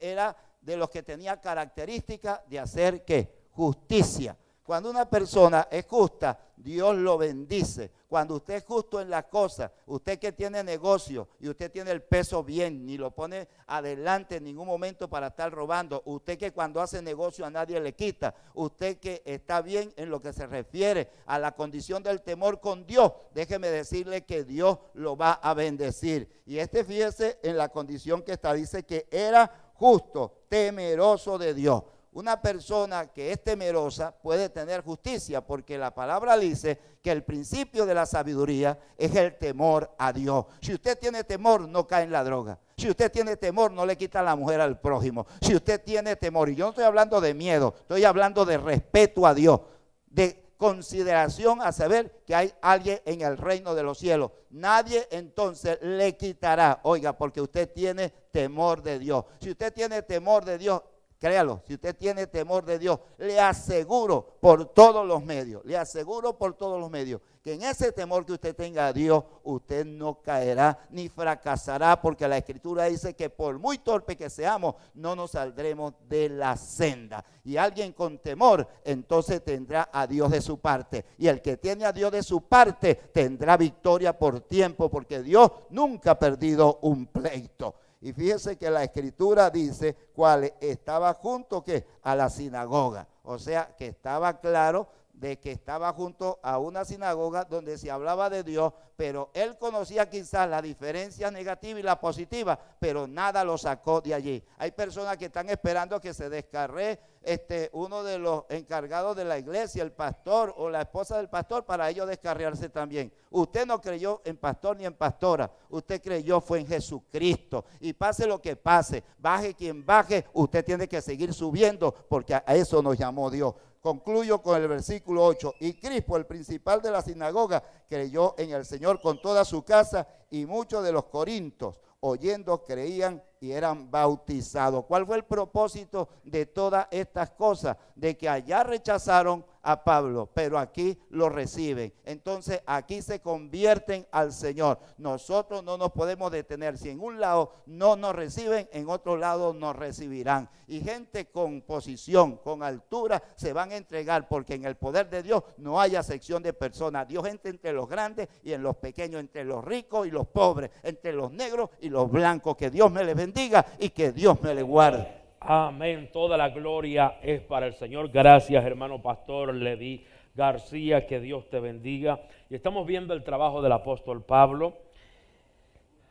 era de los que tenía característica de hacer que justicia. Cuando una persona es justa, Dios lo bendice. Cuando usted es justo en las cosas, usted que tiene negocio y usted tiene el peso bien, ni lo pone adelante en ningún momento para estar robando, usted que cuando hace negocio a nadie le quita, usted que está bien en lo que se refiere a la condición del temor con Dios, déjeme decirle que Dios lo va a bendecir. Y este fíjese en la condición que está, dice que era justo, temeroso de Dios. Una persona que es temerosa puede tener justicia porque la palabra dice que el principio de la sabiduría es el temor a Dios. Si usted tiene temor, no cae en la droga. Si usted tiene temor, no le quita la mujer al prójimo. Si usted tiene temor, y yo no estoy hablando de miedo, estoy hablando de respeto a Dios, de consideración a saber que hay alguien en el reino de los cielos. Nadie entonces le quitará, oiga, porque usted tiene temor de Dios. Si usted tiene temor de Dios, Créalo, si usted tiene temor de Dios, le aseguro por todos los medios, le aseguro por todos los medios, que en ese temor que usted tenga a Dios, usted no caerá ni fracasará, porque la Escritura dice que por muy torpe que seamos, no nos saldremos de la senda. Y alguien con temor, entonces tendrá a Dios de su parte. Y el que tiene a Dios de su parte, tendrá victoria por tiempo, porque Dios nunca ha perdido un pleito. Y fíjese que la escritura dice cuál estaba junto que a la sinagoga. O sea que estaba claro de que estaba junto a una sinagoga donde se hablaba de Dios, pero él conocía quizás la diferencia negativa y la positiva, pero nada lo sacó de allí. Hay personas que están esperando que se descarre este, uno de los encargados de la iglesia, el pastor o la esposa del pastor, para ellos descarriarse también. Usted no creyó en pastor ni en pastora, usted creyó fue en Jesucristo. Y pase lo que pase, baje quien baje, usted tiene que seguir subiendo porque a eso nos llamó Dios. Concluyo con el versículo 8. Y Crispo, el principal de la sinagoga, creyó en el Señor con toda su casa y muchos de los corintos, oyendo, creían y eran bautizados. ¿Cuál fue el propósito de todas estas cosas? De que allá rechazaron a Pablo, pero aquí lo reciben. Entonces aquí se convierten al Señor. Nosotros no nos podemos detener. Si en un lado no nos reciben, en otro lado nos recibirán. Y gente con posición, con altura, se van a entregar porque en el poder de Dios no haya sección de personas. Dios entra entre los grandes y en los pequeños, entre los ricos y los pobres, entre los negros y los blancos. Que Dios me les bendiga y que Dios me les guarde. Amén. Toda la gloria es para el Señor. Gracias, hermano pastor Levi García. Que Dios te bendiga. Y estamos viendo el trabajo del apóstol Pablo.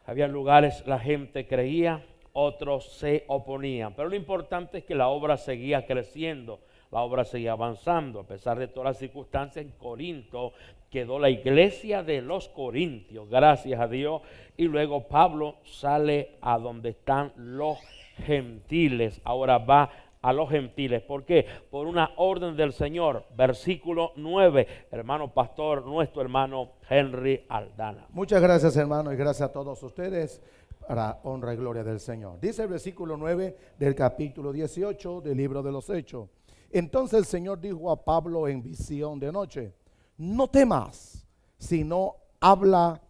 Había lugares la gente creía, otros se oponían. Pero lo importante es que la obra seguía creciendo, la obra seguía avanzando. A pesar de todas las circunstancias, en Corinto quedó la iglesia de los Corintios, gracias a Dios. Y luego Pablo sale a donde están los gentiles. Ahora va a los gentiles. ¿Por qué? Por una orden del Señor. Versículo 9, hermano pastor, nuestro hermano Henry Aldana. Muchas gracias hermano y gracias a todos ustedes para honra y gloria del Señor. Dice el versículo 9 del capítulo 18 del libro de los Hechos. Entonces el Señor dijo a Pablo en visión de noche, no temas, sino habla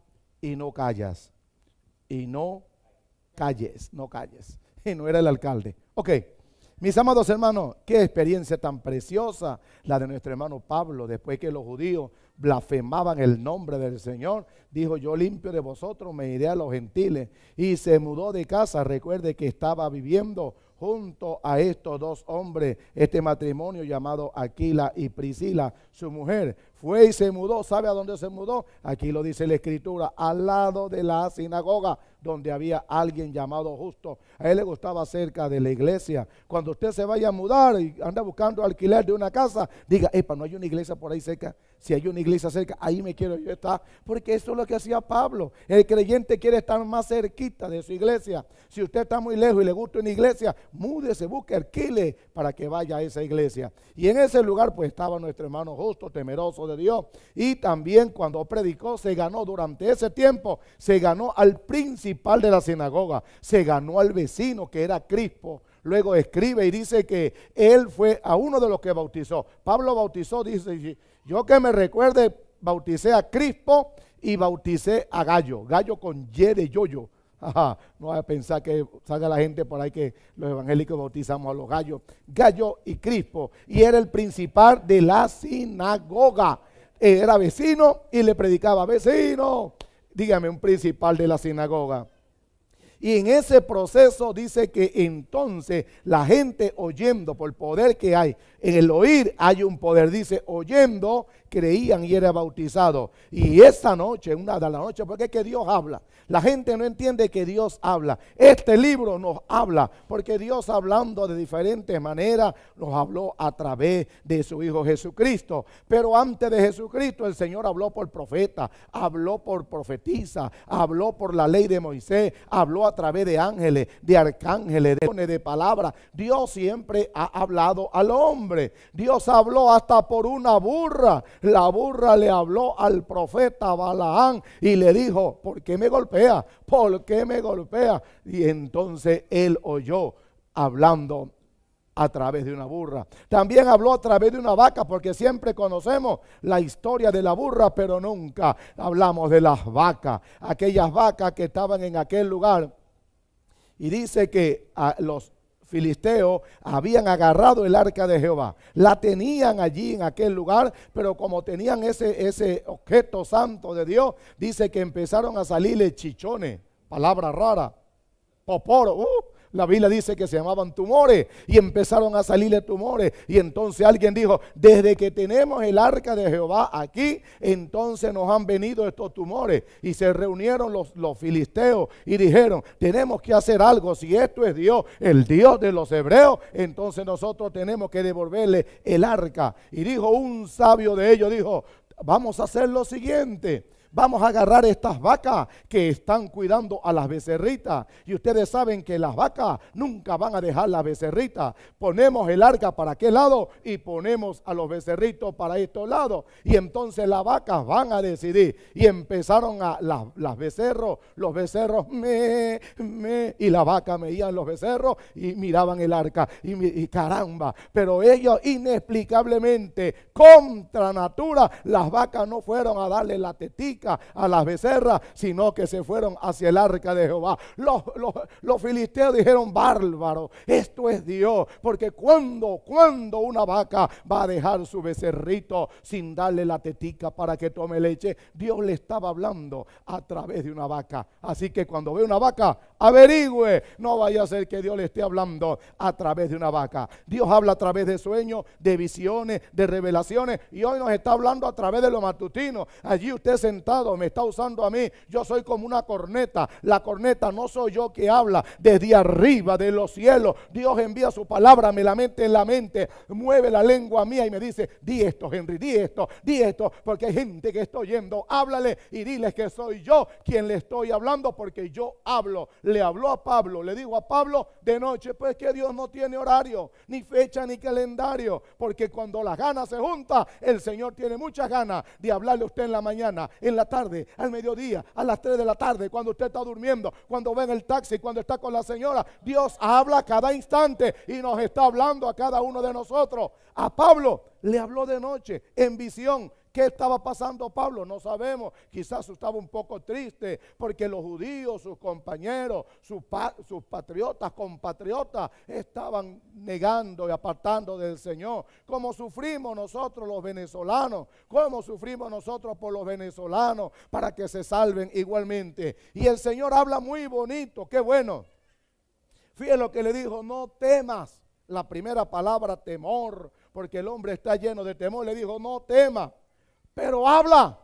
y no callas. Y no calles, no calles. Y no era el alcalde. Ok, mis amados hermanos, qué experiencia tan preciosa la de nuestro hermano Pablo, después que los judíos blasfemaban el nombre del Señor, dijo, yo limpio de vosotros, me iré a los gentiles. Y se mudó de casa, recuerde que estaba viviendo junto a estos dos hombres, este matrimonio llamado Aquila y Priscila, su mujer. Fue y se mudó. ¿Sabe a dónde se mudó? Aquí lo dice la escritura, al lado de la sinagoga, donde había alguien llamado justo. A él le gustaba cerca de la iglesia. Cuando usted se vaya a mudar y anda buscando alquiler de una casa, diga, epa, no hay una iglesia por ahí cerca. Si hay una iglesia cerca, ahí me quiero yo estar. Porque eso es lo que hacía Pablo. El creyente quiere estar más cerquita de su iglesia. Si usted está muy lejos y le gusta una iglesia, múdese, busque, alquile para que vaya a esa iglesia. Y en ese lugar pues estaba nuestro hermano justo, temeroso de Dios. Y también cuando predicó se ganó durante ese tiempo, se ganó al principal de la sinagoga, se ganó al vecino que era Crispo. Luego escribe y dice que él fue a uno de los que bautizó. Pablo bautizó, dice, yo que me recuerde, bauticé a Crispo y bauticé a Gallo. Gallo con Y de yoyo. No voy a pensar que salga la gente por ahí que los evangélicos bautizamos a los gallos. Gallo y Crispo. Y era el principal de la sinagoga. Era vecino y le predicaba, vecino, dígame un principal de la sinagoga. Y en ese proceso dice que entonces la gente oyendo por el poder que hay, en el oír hay un poder, dice, oyendo creían y era bautizado. Y esa noche, una de las noches, porque es que Dios habla. La gente no entiende que Dios habla. Este libro nos habla, porque Dios hablando de diferentes maneras, nos habló a través de su Hijo Jesucristo. Pero antes de Jesucristo, el Señor habló por profeta, habló por profetisa, habló por la ley de Moisés, habló a través de ángeles, de arcángeles, de, de palabras. Dios siempre ha hablado al hombre. Dios habló hasta por una burra la burra le habló al profeta Balaán y le dijo, ¿por qué me golpea? ¿Por qué me golpea? Y entonces él oyó hablando a través de una burra. También habló a través de una vaca, porque siempre conocemos la historia de la burra, pero nunca hablamos de las vacas, aquellas vacas que estaban en aquel lugar. Y dice que a los filisteos habían agarrado el arca de Jehová. La tenían allí en aquel lugar, pero como tenían ese, ese objeto santo de Dios, dice que empezaron a salirle chichones, palabra rara, poporo, uh, La Biblia dice que se llamaban tumores y empezaron a salirle tumores. Y entonces alguien dijo, desde que tenemos el arca de Jehová aquí, entonces nos han venido estos tumores. Y se reunieron los, filisteos y dijeron, tenemos que hacer algo. Si esto es Dios, el Dios de los hebreos, entonces nosotros tenemos que devolverle el arca. Y dijo un sabio de ellos, dijo, vamos a hacer lo siguiente Vamos a agarrar estas vacas que están cuidando a las becerritas. Y ustedes saben que las vacas nunca van a dejar las becerritas. Ponemos el arca para aquel lado y ponemos a los becerritos para este lado. Y entonces las vacas van a decidir. Y empezaron a las, becerros, los becerros, me, me. Y la vaca meían los becerros y miraban el arca. Y, caramba. Pero ellos inexplicablemente, contra natura, las vacas no fueron a darle la a las becerras, sino que se fueron hacia el arca de Jehová. Los, los, filisteos dijeron, bárbaro, esto es Dios, porque cuando, cuando una vaca va a dejar su becerrito sin darle la tetica para que tome leche, Dios le estaba hablando a través de una vaca. Así que cuando ve una vaca, averigüe, no vaya a ser que Dios le esté hablando a través de una vaca. Dios habla a través de sueños, de visiones, de revelaciones, y hoy nos está hablando a través de lo matutino. Allí usted sentado me está usando a mí. Yo soy como una corneta. La corneta no soy yo que habla desde arriba de los cielos. Dios envía su palabra, me la mente en la mente, mueve la lengua mía y me dice, di esto, Henry, di esto, di esto, porque hay gente que está oyendo. Háblale y diles que soy yo quien le estoy hablando porque yo hablo. Le habló a Pablo, le digo a Pablo de noche, pues que Dios no tiene horario, ni fecha, ni calendario, porque cuando las ganas se juntan, el Señor tiene muchas ganas de hablarle a usted en la mañana, tarde, al mediodía, a las 3 de la tarde, cuando usted está durmiendo, cuando ve en el taxi, cuando está con la señora. Dios habla cada instante y nos está hablando a cada uno de nosotros. A Pablo le habló de noche, en visión, ¿Qué estaba pasando Pablo? No sabemos. Quizás estaba un poco triste porque los judíos, sus compañeros, sus, patriotas, compatriotas, estaban negando y apartando del Señor. Como sufrimos nosotros los venezolanos, como sufrimos nosotros por los venezolanos para que se salven igualmente. Y el Señor habla muy bonito, qué bueno. Fíjense lo que le dijo, no temas. La primera palabra, temor, porque el hombre está lleno de temor. Le dijo, no temas pero habla.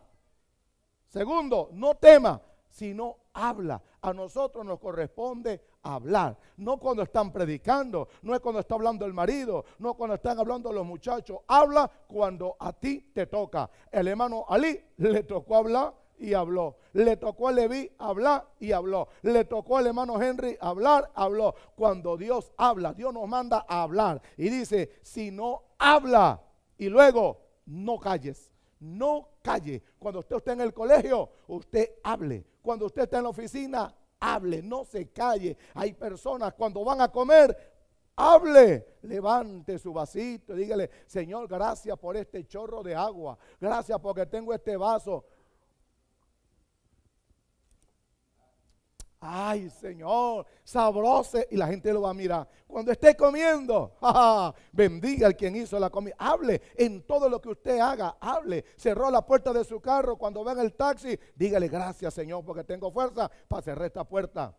Segundo, no tema, sino habla. A nosotros nos corresponde hablar. No cuando están predicando, no es cuando está hablando el marido, no cuando están hablando los muchachos. Habla cuando a ti te toca. El hermano Ali le tocó hablar y habló. Le tocó a Leví hablar y habló. Le tocó al hermano Henry hablar, habló. Cuando Dios habla, Dios nos manda a hablar. Y dice, si no habla y luego no calles no calle. Cuando usted esté en el colegio, usted hable. Cuando usted está en la oficina, hable, no se calle. Hay personas cuando van a comer, hable, levante su vasito dígale, Señor, gracias por este chorro de agua. Gracias porque tengo este vaso. Ay, Señor, sabroso. Y la gente lo va a mirar. Cuando esté comiendo, bendiga al quien hizo la comida. Hable en todo lo que usted haga. Hable. Cerró la puerta de su carro. Cuando venga el taxi, dígale gracias, Señor, porque tengo fuerza para cerrar esta puerta.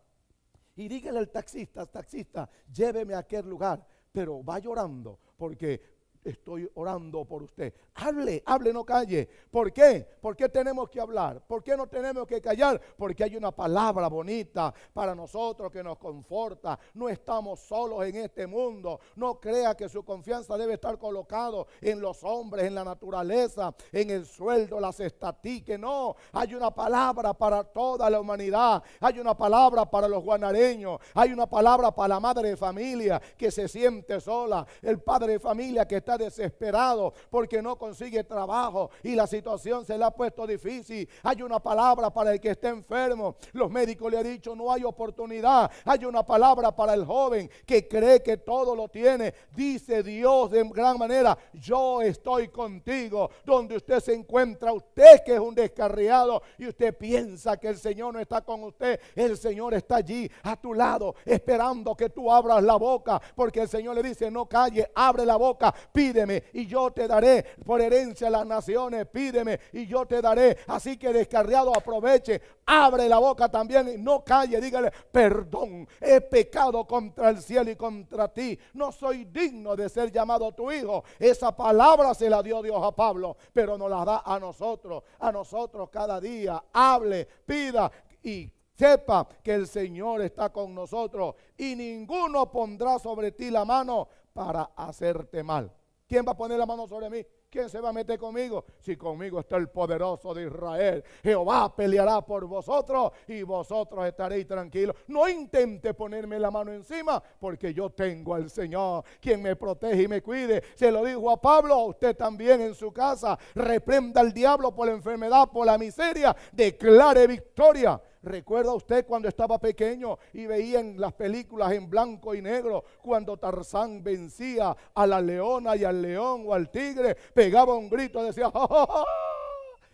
Y dígale al taxista, taxista, lléveme a aquel lugar. Pero va llorando porque estoy orando por usted. Hable, hable, no calle. ¿Por qué? ¿Por qué tenemos que hablar? ¿Por qué no tenemos que callar? Porque hay una palabra bonita para nosotros que nos conforta. No estamos solos en este mundo. No crea que su confianza debe estar colocado en los hombres, en la naturaleza, en el sueldo, las estatiques. No, hay una palabra para toda la humanidad. Hay una palabra para los guanareños. Hay una palabra para la madre de familia que se siente sola. El padre de familia que está desesperado porque no consigue trabajo y la situación se le ha puesto difícil. Hay una palabra para el que está enfermo. Los médicos le han dicho no hay oportunidad. Hay una palabra para el joven que cree que todo lo tiene. Dice Dios de gran manera, yo estoy contigo. Donde usted se encuentra, usted que es un descarriado y usted piensa que el Señor no está con usted, el Señor está allí a tu lado esperando que tú abras la boca porque el Señor le dice no calle, abre la boca, pide pídeme y yo te daré por herencia a las naciones, pídeme y yo te daré. Así que descarriado aproveche, abre la boca también y no calle, dígale, perdón, he pecado contra el cielo y contra ti, no soy digno de ser llamado tu hijo. Esa palabra se la dio Dios a Pablo, pero nos la da a nosotros, a nosotros cada día. Hable, pida y sepa que el Señor está con nosotros y ninguno pondrá sobre ti la mano para hacerte mal. ¿Quién va a poner la mano sobre mí? ¿Quién se va a meter conmigo? Si conmigo está el poderoso de Israel. Jehová peleará por vosotros y vosotros estaréis tranquilos. No intente ponerme la mano encima porque yo tengo al Señor quien me protege y me cuide. Se lo dijo a Pablo, a usted también en su casa. Reprenda al diablo por la enfermedad, por la miseria. Declare victoria. ¿Recuerda usted cuando estaba pequeño y veía en las películas en blanco y negro cuando Tarzán vencía a la leona y al león o al tigre? Pegaba un grito y decía, ¡Ja, ja, ja!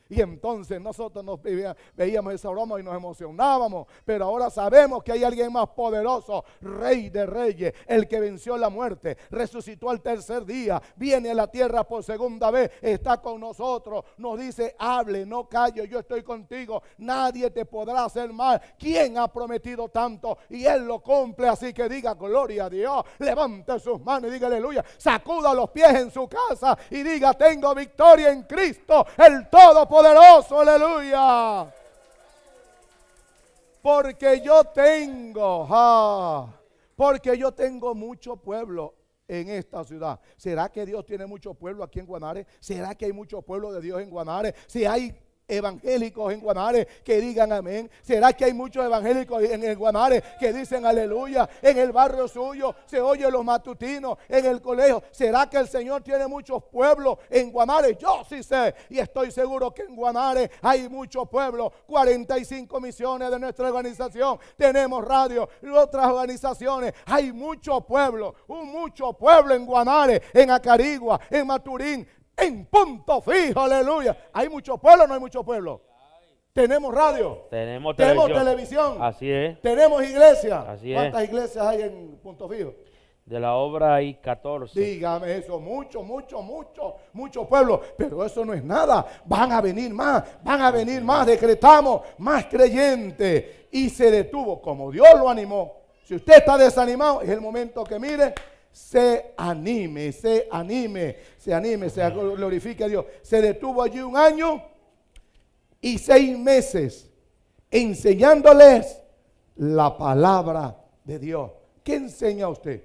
Y entonces nosotros nos veíamos esa broma y nos emocionábamos. Pero ahora sabemos que hay alguien más poderoso, rey de reyes, el que venció la muerte, resucitó al tercer día, viene a la tierra por segunda vez, está con nosotros, nos dice, hable, no callo, yo estoy contigo, nadie te podrá hacer mal. ¿Quién ha prometido tanto? Y él lo cumple, así que diga gloria a Dios, levante sus manos y diga aleluya, sacuda los pies en su casa y diga, tengo victoria en Cristo, el Todopoderoso poderoso, aleluya. Porque yo tengo, porque yo tengo mucho pueblo en esta ciudad. ¿Será que Dios tiene mucho pueblo aquí en Guanare? ¿Será que hay mucho pueblo de Dios en Guanare? Si hay evangélicos en Guanare que digan amén? ¿Será que hay muchos evangélicos en el Guanare que dicen aleluya? En el barrio suyo se oye los matutinos, en el colegio. ¿Será que el Señor tiene muchos pueblos en Guanare? Yo sí sé y estoy seguro que en Guanare hay muchos pueblos. 45 misiones de nuestra organización. Tenemos radio y otras organizaciones. Hay muchos pueblos, un mucho pueblo en Guanare, en Acarigua, en Maturín en punto fijo, aleluya. ¿Hay mucho pueblo o no hay mucho pueblo? Tenemos radio. Tenemos televisión. Así es. Tenemos iglesia. Así ¿Cuántas iglesias hay en punto fijo? De la obra hay 14. Dígame eso, mucho, mucho, mucho, mucho pueblo. Pero eso no es nada. Van a venir más, van a venir más. Decretamos más creyentes. Y se detuvo, como Dios lo animó. Si usted está desanimado, es el momento que mire se anime, se anime, se anime, se glorifique a Dios. Se detuvo allí un año y seis meses enseñándoles la palabra de Dios. ¿Qué enseña usted?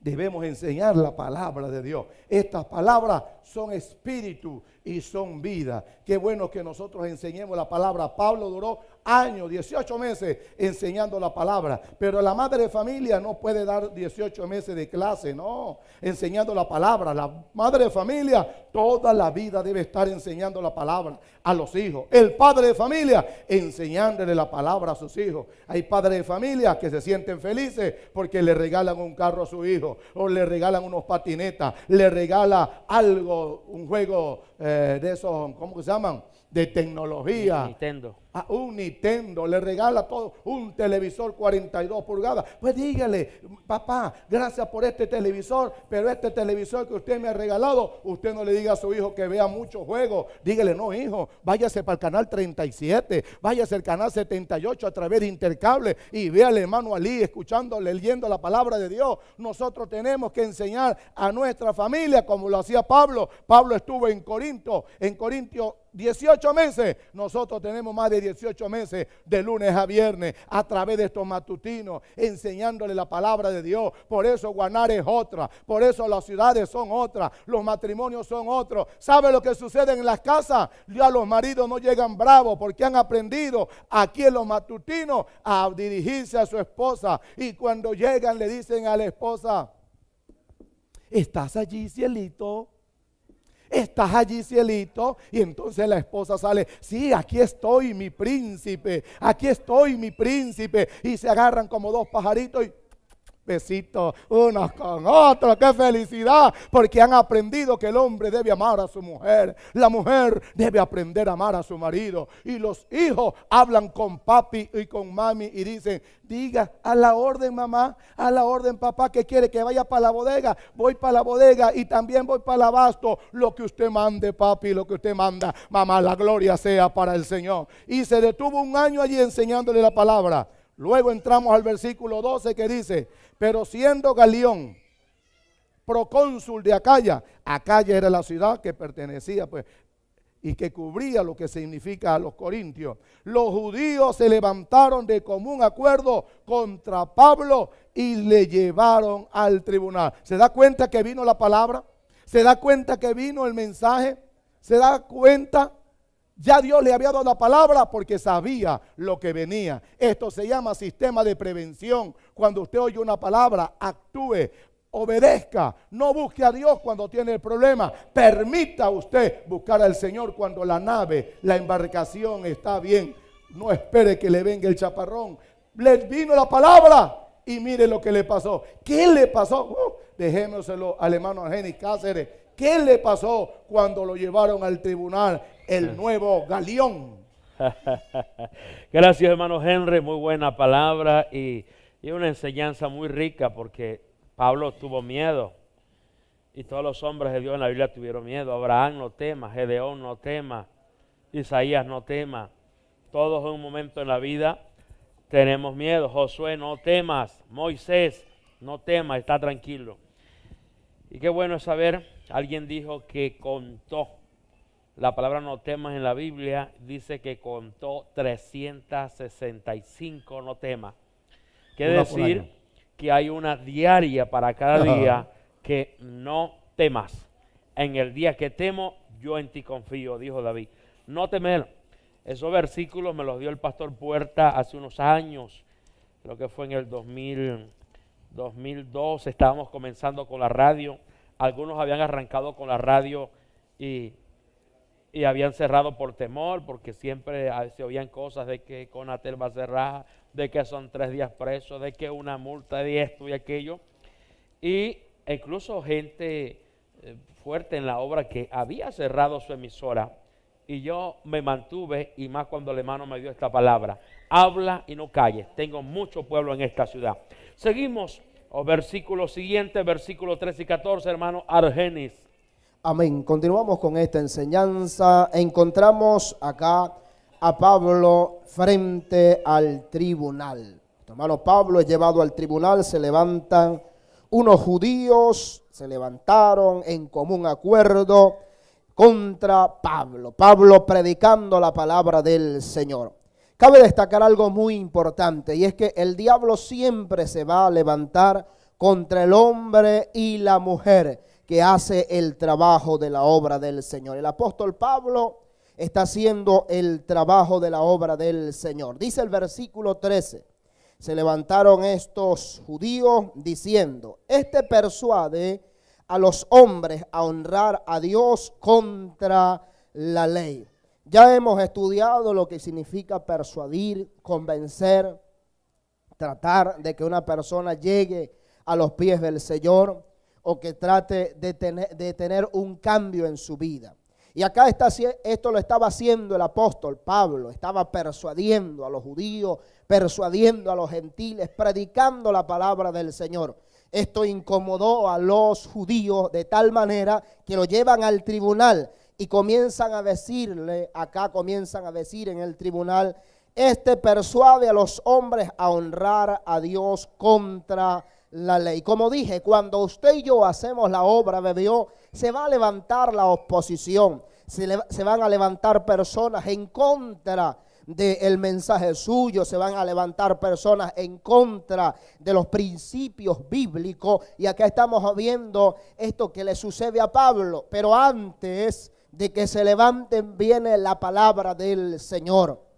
Debemos enseñar la palabra de Dios. Estas palabras son espíritu y son vida. Qué bueno que nosotros enseñemos la palabra. Pablo duró años, 18 meses enseñando la palabra. Pero la madre de familia no puede dar 18 meses de clase, no, enseñando la palabra. La madre de familia toda la vida debe estar enseñando la palabra a los hijos. El padre de familia enseñándole la palabra a sus hijos. Hay padres de familia que se sienten felices porque le regalan un carro a su hijo o le regalan unos patinetas, le regala algo, un juego eh, de esos, ¿cómo se llaman? De tecnología. Nintendo a un Nintendo, le regala todo, un televisor 42 pulgadas. Pues dígale, papá, gracias por este televisor, pero este televisor que usted me ha regalado, usted no le diga a su hijo que vea muchos juegos. Dígale, no, hijo, váyase para el canal 37, váyase al canal 78 a través de Intercable y al hermano Ali escuchando, leyendo la palabra de Dios. Nosotros tenemos que enseñar a nuestra familia como lo hacía Pablo. Pablo estuvo en Corinto, en Corintio 18 meses. Nosotros tenemos más de 18 meses de lunes a viernes a través de estos matutinos enseñándole la palabra de Dios. Por eso Guanare es otra, por eso las ciudades son otras, los matrimonios son otros. ¿Sabe lo que sucede en las casas? Ya los maridos no llegan bravos porque han aprendido aquí en los matutinos a dirigirse a su esposa y cuando llegan le dicen a la esposa, ¿estás allí, cielito? ¿Estás allí, cielito? Y entonces la esposa sale, sí, aquí estoy, mi príncipe, aquí estoy, mi príncipe. Y se agarran como dos pajaritos y besitos unos con otros. ¡Qué felicidad! Porque han aprendido que el hombre debe amar a su mujer. La mujer debe aprender a amar a su marido. Y los hijos hablan con papi y con mami y dicen, diga a la orden mamá, a la orden papá que quiere que vaya para la bodega. Voy para la bodega y también voy para el abasto. Lo que usted mande papi, lo que usted manda mamá, la gloria sea para el Señor. Y se detuvo un año allí enseñándole la palabra. Luego entramos al versículo 12 que dice, pero siendo Galión procónsul de Acaya, Acaya era la ciudad que pertenecía pues y que cubría lo que significa a los corintios. Los judíos se levantaron de común acuerdo contra Pablo y le llevaron al tribunal. ¿Se da cuenta que vino la palabra? ¿Se da cuenta que vino el mensaje? ¿Se da cuenta? Ya Dios le había dado la palabra porque sabía lo que venía. Esto se llama sistema de prevención. Cuando usted oye una palabra, actúe, obedezca. No busque a Dios cuando tiene el problema. Permita usted buscar al Señor cuando la nave, la embarcación está bien. No espere que le venga el chaparrón. Le vino la palabra y mire lo que le pasó. ¿Qué le pasó? Uh, dejémoselo al hermano Argenis Cáceres. ¿Qué le pasó cuando lo llevaron al tribunal el nuevo galeón. Gracias, hermano Henry, muy buena palabra y, y, una enseñanza muy rica porque Pablo tuvo miedo y todos los hombres de Dios en la Biblia tuvieron miedo. Abraham no tema, Gedeón no tema, Isaías no tema. Todos en un momento en la vida tenemos miedo. Josué, no temas. Moisés, no temas, está tranquilo. Y qué bueno es saber, alguien dijo que contó la palabra no temas en la Biblia dice que contó 365 no temas. Quiere decir que hay una diaria para cada día que no temas. En el día que temo, yo en ti confío, dijo David. No temer. Esos versículos me los dio el pastor Puerta hace unos años. Creo que fue en el 2000, 2002. Estábamos comenzando con la radio. Algunos habían arrancado con la radio y y habían cerrado por temor, porque siempre se oían cosas de que Conatel va a cerrar, de que son tres días presos, de que una multa de esto y aquello. Y incluso gente eh, fuerte en la obra que había cerrado su emisora. Y yo me mantuve, y más cuando el hermano me dio esta palabra, habla y no calles. Tengo mucho pueblo en esta ciudad. Seguimos, o versículo siguiente, versículo 13 y 14, hermano Argenis. Amén. Continuamos con esta enseñanza. Encontramos acá a Pablo frente al tribunal. Hermano Pablo es llevado al tribunal, se levantan unos judíos, se levantaron en común acuerdo contra Pablo. Pablo predicando la palabra del Señor. Cabe destacar algo muy importante y es que el diablo siempre se va a levantar contra el hombre y la mujer que hace el trabajo de la obra del Señor. El apóstol Pablo está haciendo el trabajo de la obra del Señor. Dice el versículo 13, se levantaron estos judíos diciendo, este persuade a los hombres a honrar a Dios contra la ley. Ya hemos estudiado lo que significa persuadir, convencer, tratar de que una persona llegue a los pies del Señor o que trate de tener, un cambio en su vida. Y acá está, esto lo estaba haciendo el apóstol Pablo, estaba persuadiendo a los judíos, persuadiendo a los gentiles, predicando la palabra del Señor. Esto incomodó a los judíos de tal manera que lo llevan al tribunal y comienzan a decirle, acá comienzan a decir en el tribunal, este persuade a los hombres a honrar a Dios contra la ley. Como dije, cuando usted y yo hacemos la obra de Dios, se va a levantar la oposición, se, van a levantar personas en contra del mensaje suyo, se van a levantar personas en contra de los principios bíblicos. Y acá estamos viendo esto que le sucede a Pablo, pero antes de que se levanten viene la palabra del Señor.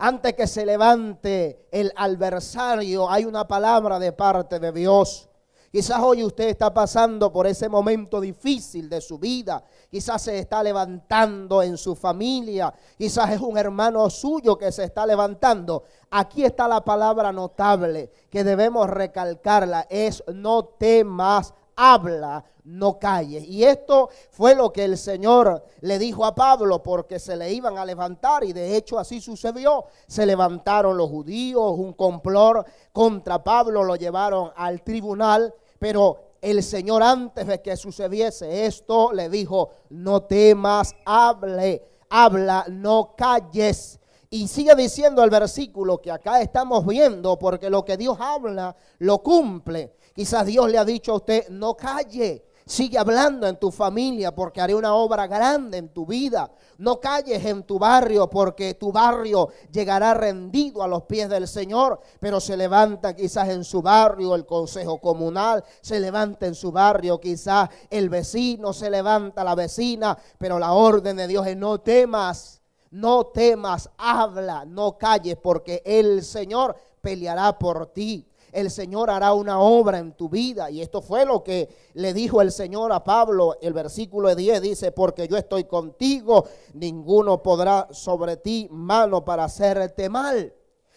Antes que se levante el adversario, hay una palabra de parte de Dios. Quizás hoy usted está pasando por ese momento difícil de su vida. Quizás se está levantando en su familia. Quizás es un hermano suyo que se está levantando. Aquí está la palabra notable que debemos recalcarla. Es no temas, habla, no calles. Y esto fue lo que el Señor le dijo a Pablo porque se le iban a levantar y de hecho así sucedió. Se levantaron los judíos, un complot contra Pablo, lo llevaron al tribunal, pero el Señor antes de que sucediese esto le dijo, no temas, hable, habla, no calles. Y sigue diciendo el versículo que acá estamos viendo, porque lo que Dios habla lo cumple. Quizás Dios le ha dicho a usted, no calle, Sigue hablando en tu familia porque haré una obra grande en tu vida. No calles en tu barrio porque tu barrio llegará rendido a los pies del Señor, pero se levanta quizás en su barrio el consejo comunal, se levanta en su barrio quizás el vecino, se levanta la vecina, pero la orden de Dios es no temas, no temas, habla, no calles porque el Señor peleará por ti el Señor hará una obra en tu vida. Y esto fue lo que le dijo el Señor a Pablo. El versículo 10 dice, porque yo estoy contigo, ninguno podrá sobre ti mano para hacerte mal.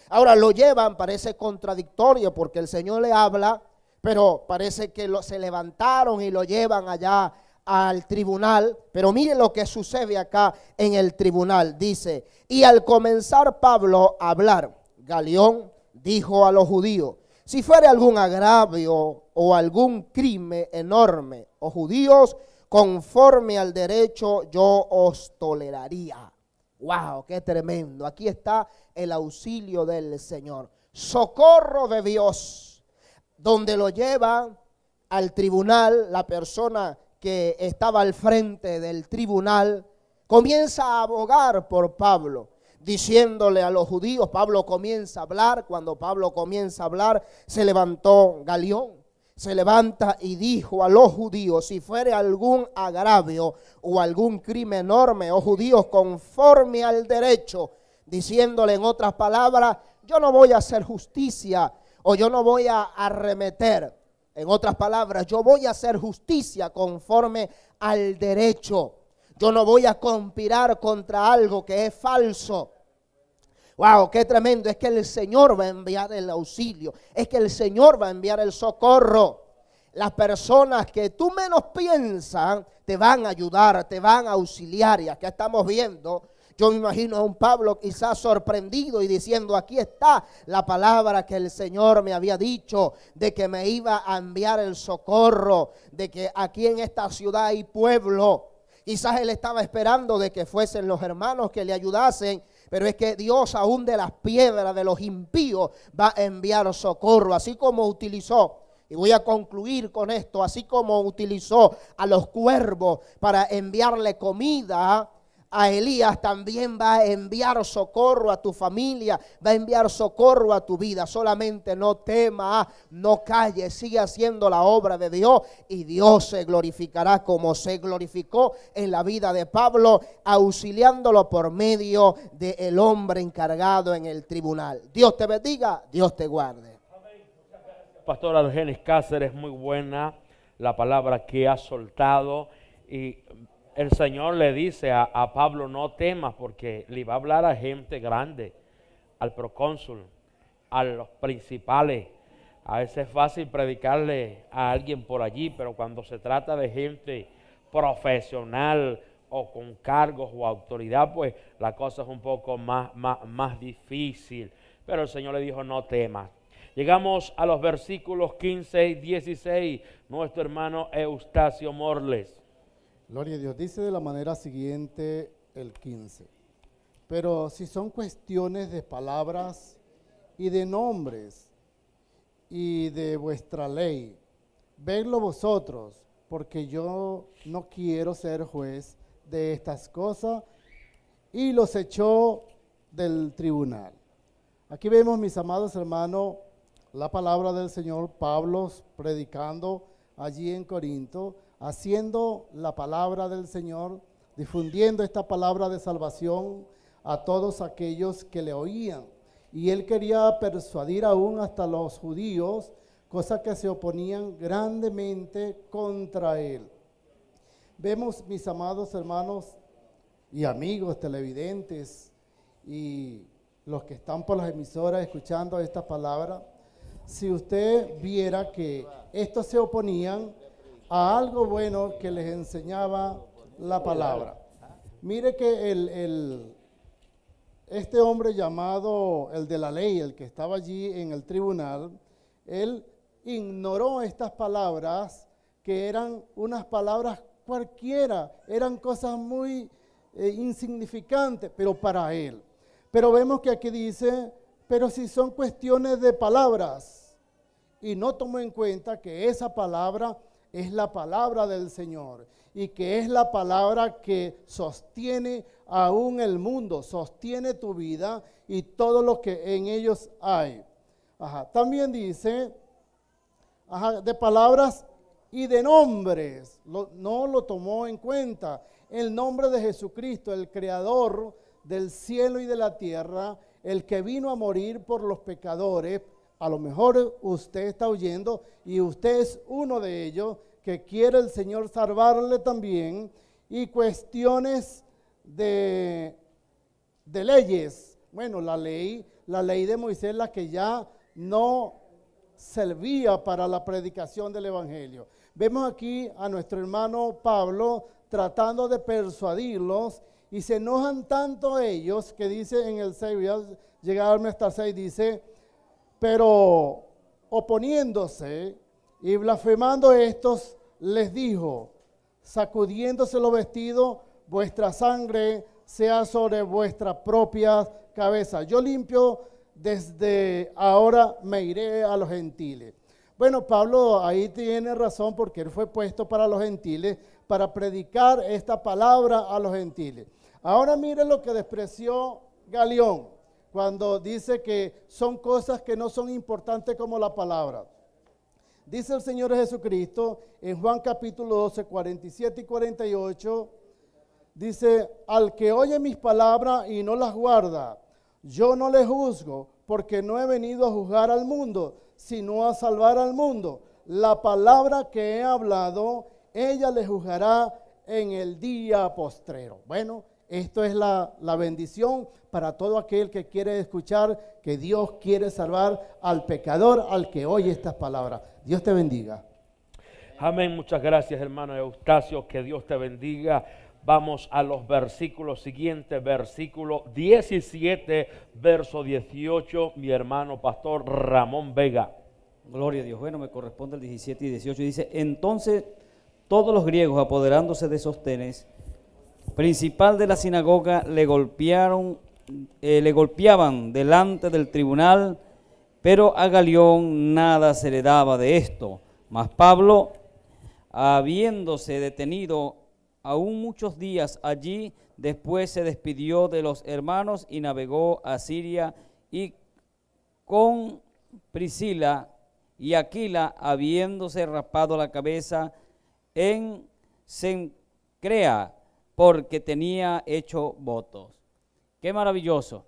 Ahora lo llevan, parece contradictorio porque el Señor le habla, pero parece que se levantaron y lo llevan allá al tribunal. Pero miren lo que sucede acá en el tribunal. Dice, y al comenzar Pablo a hablar, Galeón dijo a los judíos, si fuere algún agravio o algún crimen enorme, o judíos, conforme al derecho, yo os toleraría. ¡Wow! ¡Qué tremendo! Aquí está el auxilio del Señor. Socorro de Dios. Donde lo lleva al tribunal, la persona que estaba al frente del tribunal comienza a abogar por Pablo diciéndole a los judíos, Pablo comienza a hablar, cuando Pablo comienza a hablar, se levantó Galión, se levanta y dijo a los judíos, si fuere algún agravio o algún crimen enorme, o oh judíos conforme al derecho, diciéndole en otras palabras, yo no voy a hacer justicia o yo no voy a arremeter. En otras palabras, yo voy a hacer justicia conforme al derecho. Yo no voy a conspirar contra algo que es falso. Wow, qué tremendo. Es que el Señor va a enviar el auxilio. Es que el Señor va a enviar el socorro. Las personas que tú menos piensas te van a ayudar, te van a auxiliar. Y acá estamos viendo, yo me imagino a un Pablo quizás sorprendido y diciendo, aquí está la palabra que el Señor me había dicho, de que me iba a enviar el socorro, de que aquí en esta ciudad hay pueblo Quizás él estaba esperando de que fuesen los hermanos que le ayudasen, pero es que Dios aún de las piedras de los impíos va a enviar socorro, así como utilizó. Y voy a concluir con esto, así como utilizó a los cuervos para enviarle comida a Elías también va a enviar socorro a tu familia, va a enviar socorro a tu vida. Solamente no tema, no calles, sigue haciendo la obra de Dios y Dios se glorificará como se glorificó en la vida de Pablo, auxiliándolo por medio del hombre encargado en el tribunal. Dios te bendiga, Dios te guarde. Pastor Argenis Cáceres, muy buena la palabra que ha soltado y el Señor le dice a, Pablo, no temas porque le va a hablar a gente grande, al procónsul, a los principales. A veces es fácil predicarle a alguien por allí, pero cuando se trata de gente profesional o con cargos o autoridad, pues la cosa es un poco más, más, más difícil. Pero el Señor le dijo, no temas. Llegamos a los versículos 15 y 16. Nuestro hermano Eustacio Morles. Gloria a Dios. Dice de la manera siguiente el 15. Pero si son cuestiones de palabras y de nombres y de vuestra ley, vedlo vosotros, porque yo no quiero ser juez de estas cosas. Y los echó del tribunal. Aquí vemos, mis amados hermanos, la palabra del Señor Pablo predicando allí en Corinto haciendo la palabra del Señor, difundiendo esta palabra de salvación a todos aquellos que le oían. Y él quería persuadir aún hasta los judíos cosas que se oponían grandemente contra él. Vemos, mis amados hermanos y amigos televidentes y los que están por las emisoras escuchando esta palabra, si usted viera que estos se oponían a algo bueno que les enseñaba la palabra. Mire que el, este hombre llamado el de la ley, el que estaba allí en el tribunal, él ignoró estas palabras que eran unas palabras cualquiera, eran cosas muy eh, insignificantes, pero para él. Pero vemos que aquí dice, pero si son cuestiones de palabras, y no tomó en cuenta que esa palabra es la palabra del Señor y que es la palabra que sostiene aún el mundo, sostiene tu vida y todo lo que en ellos hay. También dice, de palabras y de nombres. no lo tomó en cuenta. El nombre de Jesucristo, el creador del cielo y de la tierra, el que vino a morir por los pecadores. A lo mejor usted está oyendo y usted es uno de ellos que quiere el Señor salvarle también. Y cuestiones de, de leyes. Bueno, la ley, la ley de Moisés, la que ya no servía para la predicación del Evangelio. Vemos aquí a nuestro hermano Pablo tratando de persuadirlos y se enojan tanto ellos que dice en el 6, voy a llegarme hasta el 6, dice, pero oponiéndose y blasfemando estos, les dijo, sacudiéndose los vestidos, vuestra sangre sea sobre vuestra propia cabeza. Yo limpio desde ahora me iré a los gentiles. Bueno, Pablo ahí tiene razón porque él fue puesto para los gentiles, para predicar esta palabra a los gentiles. Ahora mire lo que despreció Galeón cuando dice que son cosas que no son importantes como la palabra. Dice el Señor Jesucristo en Juan capítulo 12, 47 y 48, dice, al que oye mis palabras y no las guarda, yo no le juzgo porque no he venido a juzgar al mundo, sino a salvar al mundo. La palabra que he hablado, ella le juzgará en el día postrero. Bueno, esto es la, la, bendición para todo aquel que quiere escuchar que Dios quiere salvar al pecador, al que oye estas palabras. Dios te bendiga. Amén. Muchas gracias, hermano Eustacio. Que Dios te bendiga. Vamos a los versículos siguientes, versículo 17, verso 18, mi hermano pastor Ramón Vega. Gloria a Dios. Bueno, me corresponde el 17 y 18. Dice, entonces todos los griegos apoderándose de Sostenes, principal de la sinagoga, le golpearon, eh, le golpeaban delante del tribunal, pero a Galión nada se le daba de esto. Mas Pablo, habiéndose detenido aún muchos días allí, después se despidió de los hermanos y navegó a Siria y con Priscila y Aquila, habiéndose raspado la cabeza en Sencrea, porque tenía hecho votos. Qué maravilloso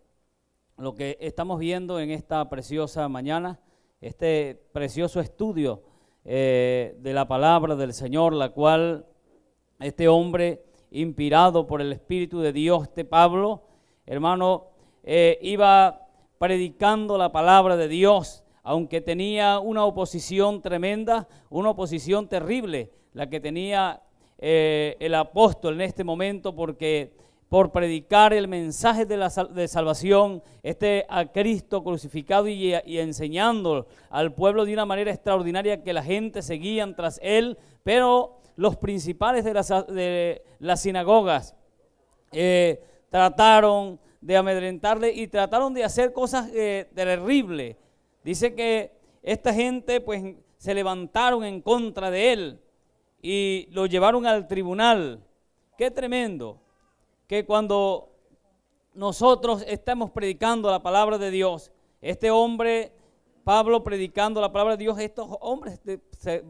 lo que estamos viendo en esta preciosa mañana, este precioso estudio eh, de la palabra del Señor, la cual este hombre inspirado por el Espíritu de Dios, este Pablo, hermano, eh, iba predicando la palabra de Dios, aunque tenía una oposición tremenda, una oposición terrible, la que tenía eh, el apóstol en este momento, porque por predicar el mensaje de la de salvación, este a Cristo crucificado y, y, enseñando al pueblo de una manera extraordinaria que la gente seguía tras él, pero los principales de las, de las sinagogas eh, trataron de amedrentarle y trataron de hacer cosas eh, terribles. Dice que esta gente pues se levantaron en contra de él y lo llevaron al tribunal. Qué tremendo que cuando nosotros estamos predicando la palabra de Dios, este hombre Pablo predicando la palabra de Dios, estos hombres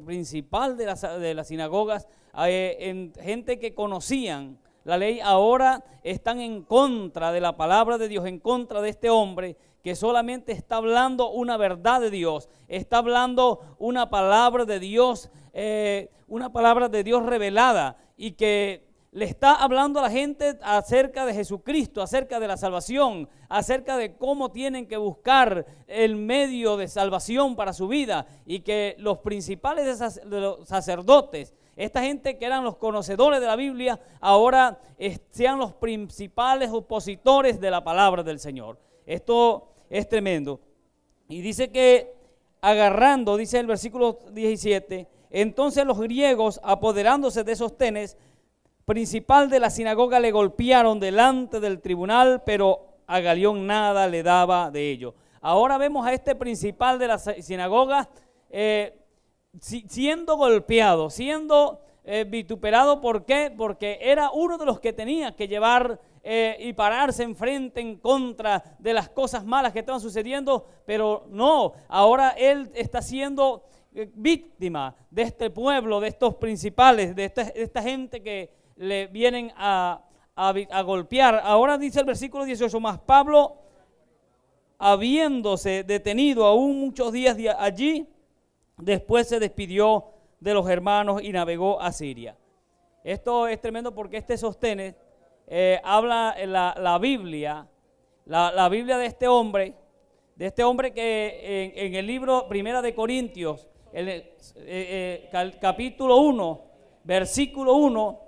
principal de las, de las sinagogas, eh, en, gente que conocían la ley, ahora están en contra de la palabra de Dios, en contra de este hombre que solamente está hablando una verdad de Dios, está hablando una palabra de Dios, eh, una palabra de Dios revelada y que le está hablando a la gente acerca de Jesucristo, acerca de la salvación, acerca de cómo tienen que buscar el medio de salvación para su vida y que los principales de los sacerdotes, esta gente que eran los conocedores de la Biblia, ahora sean los principales opositores de la palabra del Señor. Esto es tremendo. Y dice que agarrando, dice el versículo 17, entonces los griegos apoderándose de esos tenes, principal de la sinagoga le golpearon delante del tribunal, pero a Galión nada le daba de ello. Ahora vemos a este principal de la sinagoga eh, siendo golpeado, siendo eh, vituperado. ¿Por qué? Porque era uno de los que tenía que llevar eh, y pararse enfrente en contra de las cosas malas que estaban sucediendo, pero no, ahora él está siendo víctima de este pueblo, de estos principales, de esta gente que le vienen a, golpear. Ahora dice el versículo 18, más Pablo, habiéndose detenido aún muchos días allí, después se despidió de los hermanos y navegó a Siria. Esto es tremendo porque este sostiene, eh, habla la, la Biblia, la, Biblia de este hombre, de este hombre que en, el libro Primera de Corintios, el, eh, eh, capítulo 1, versículo 1,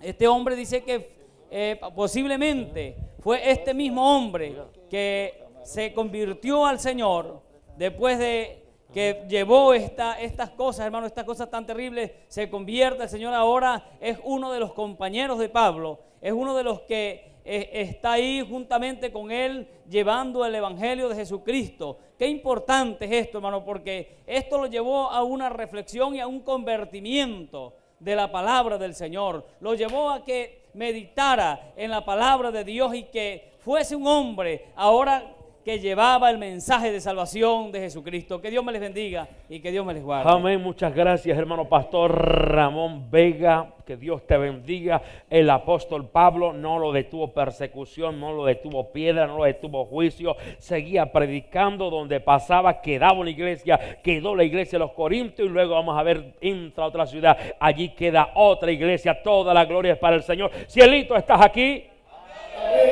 este hombre dice que eh, posiblemente fue este mismo hombre que se convirtió al Señor después de que llevó esta, estas cosas, hermano, estas cosas tan terribles, se convierte, el Señor. Ahora es uno de los compañeros de Pablo, es uno de los que eh, está ahí juntamente con él llevando el Evangelio de Jesucristo. Qué importante es esto, hermano, porque esto lo llevó a una reflexión y a un convertimiento de la palabra del Señor. Lo llevó a que meditara en la palabra de Dios y que fuese un hombre ahora que llevaba el mensaje de salvación de Jesucristo. Que Dios me les bendiga y que Dios me les guarde. Amén. Muchas gracias, hermano pastor Ramón Vega. Que Dios te bendiga. El apóstol Pablo no lo detuvo persecución, no lo detuvo piedra, no lo detuvo juicio. Seguía predicando donde pasaba, quedaba una iglesia, quedó la iglesia de los Corintios y luego vamos a ver, entra otra ciudad. Allí queda otra iglesia. Toda la gloria es para el Señor. Cielito, ¿estás aquí?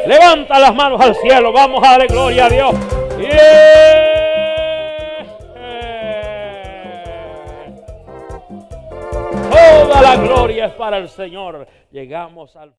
Levanta las manos al cielo. Vamos a darle gloria a Dios. Toda la gloria es para el Señor. Llegamos al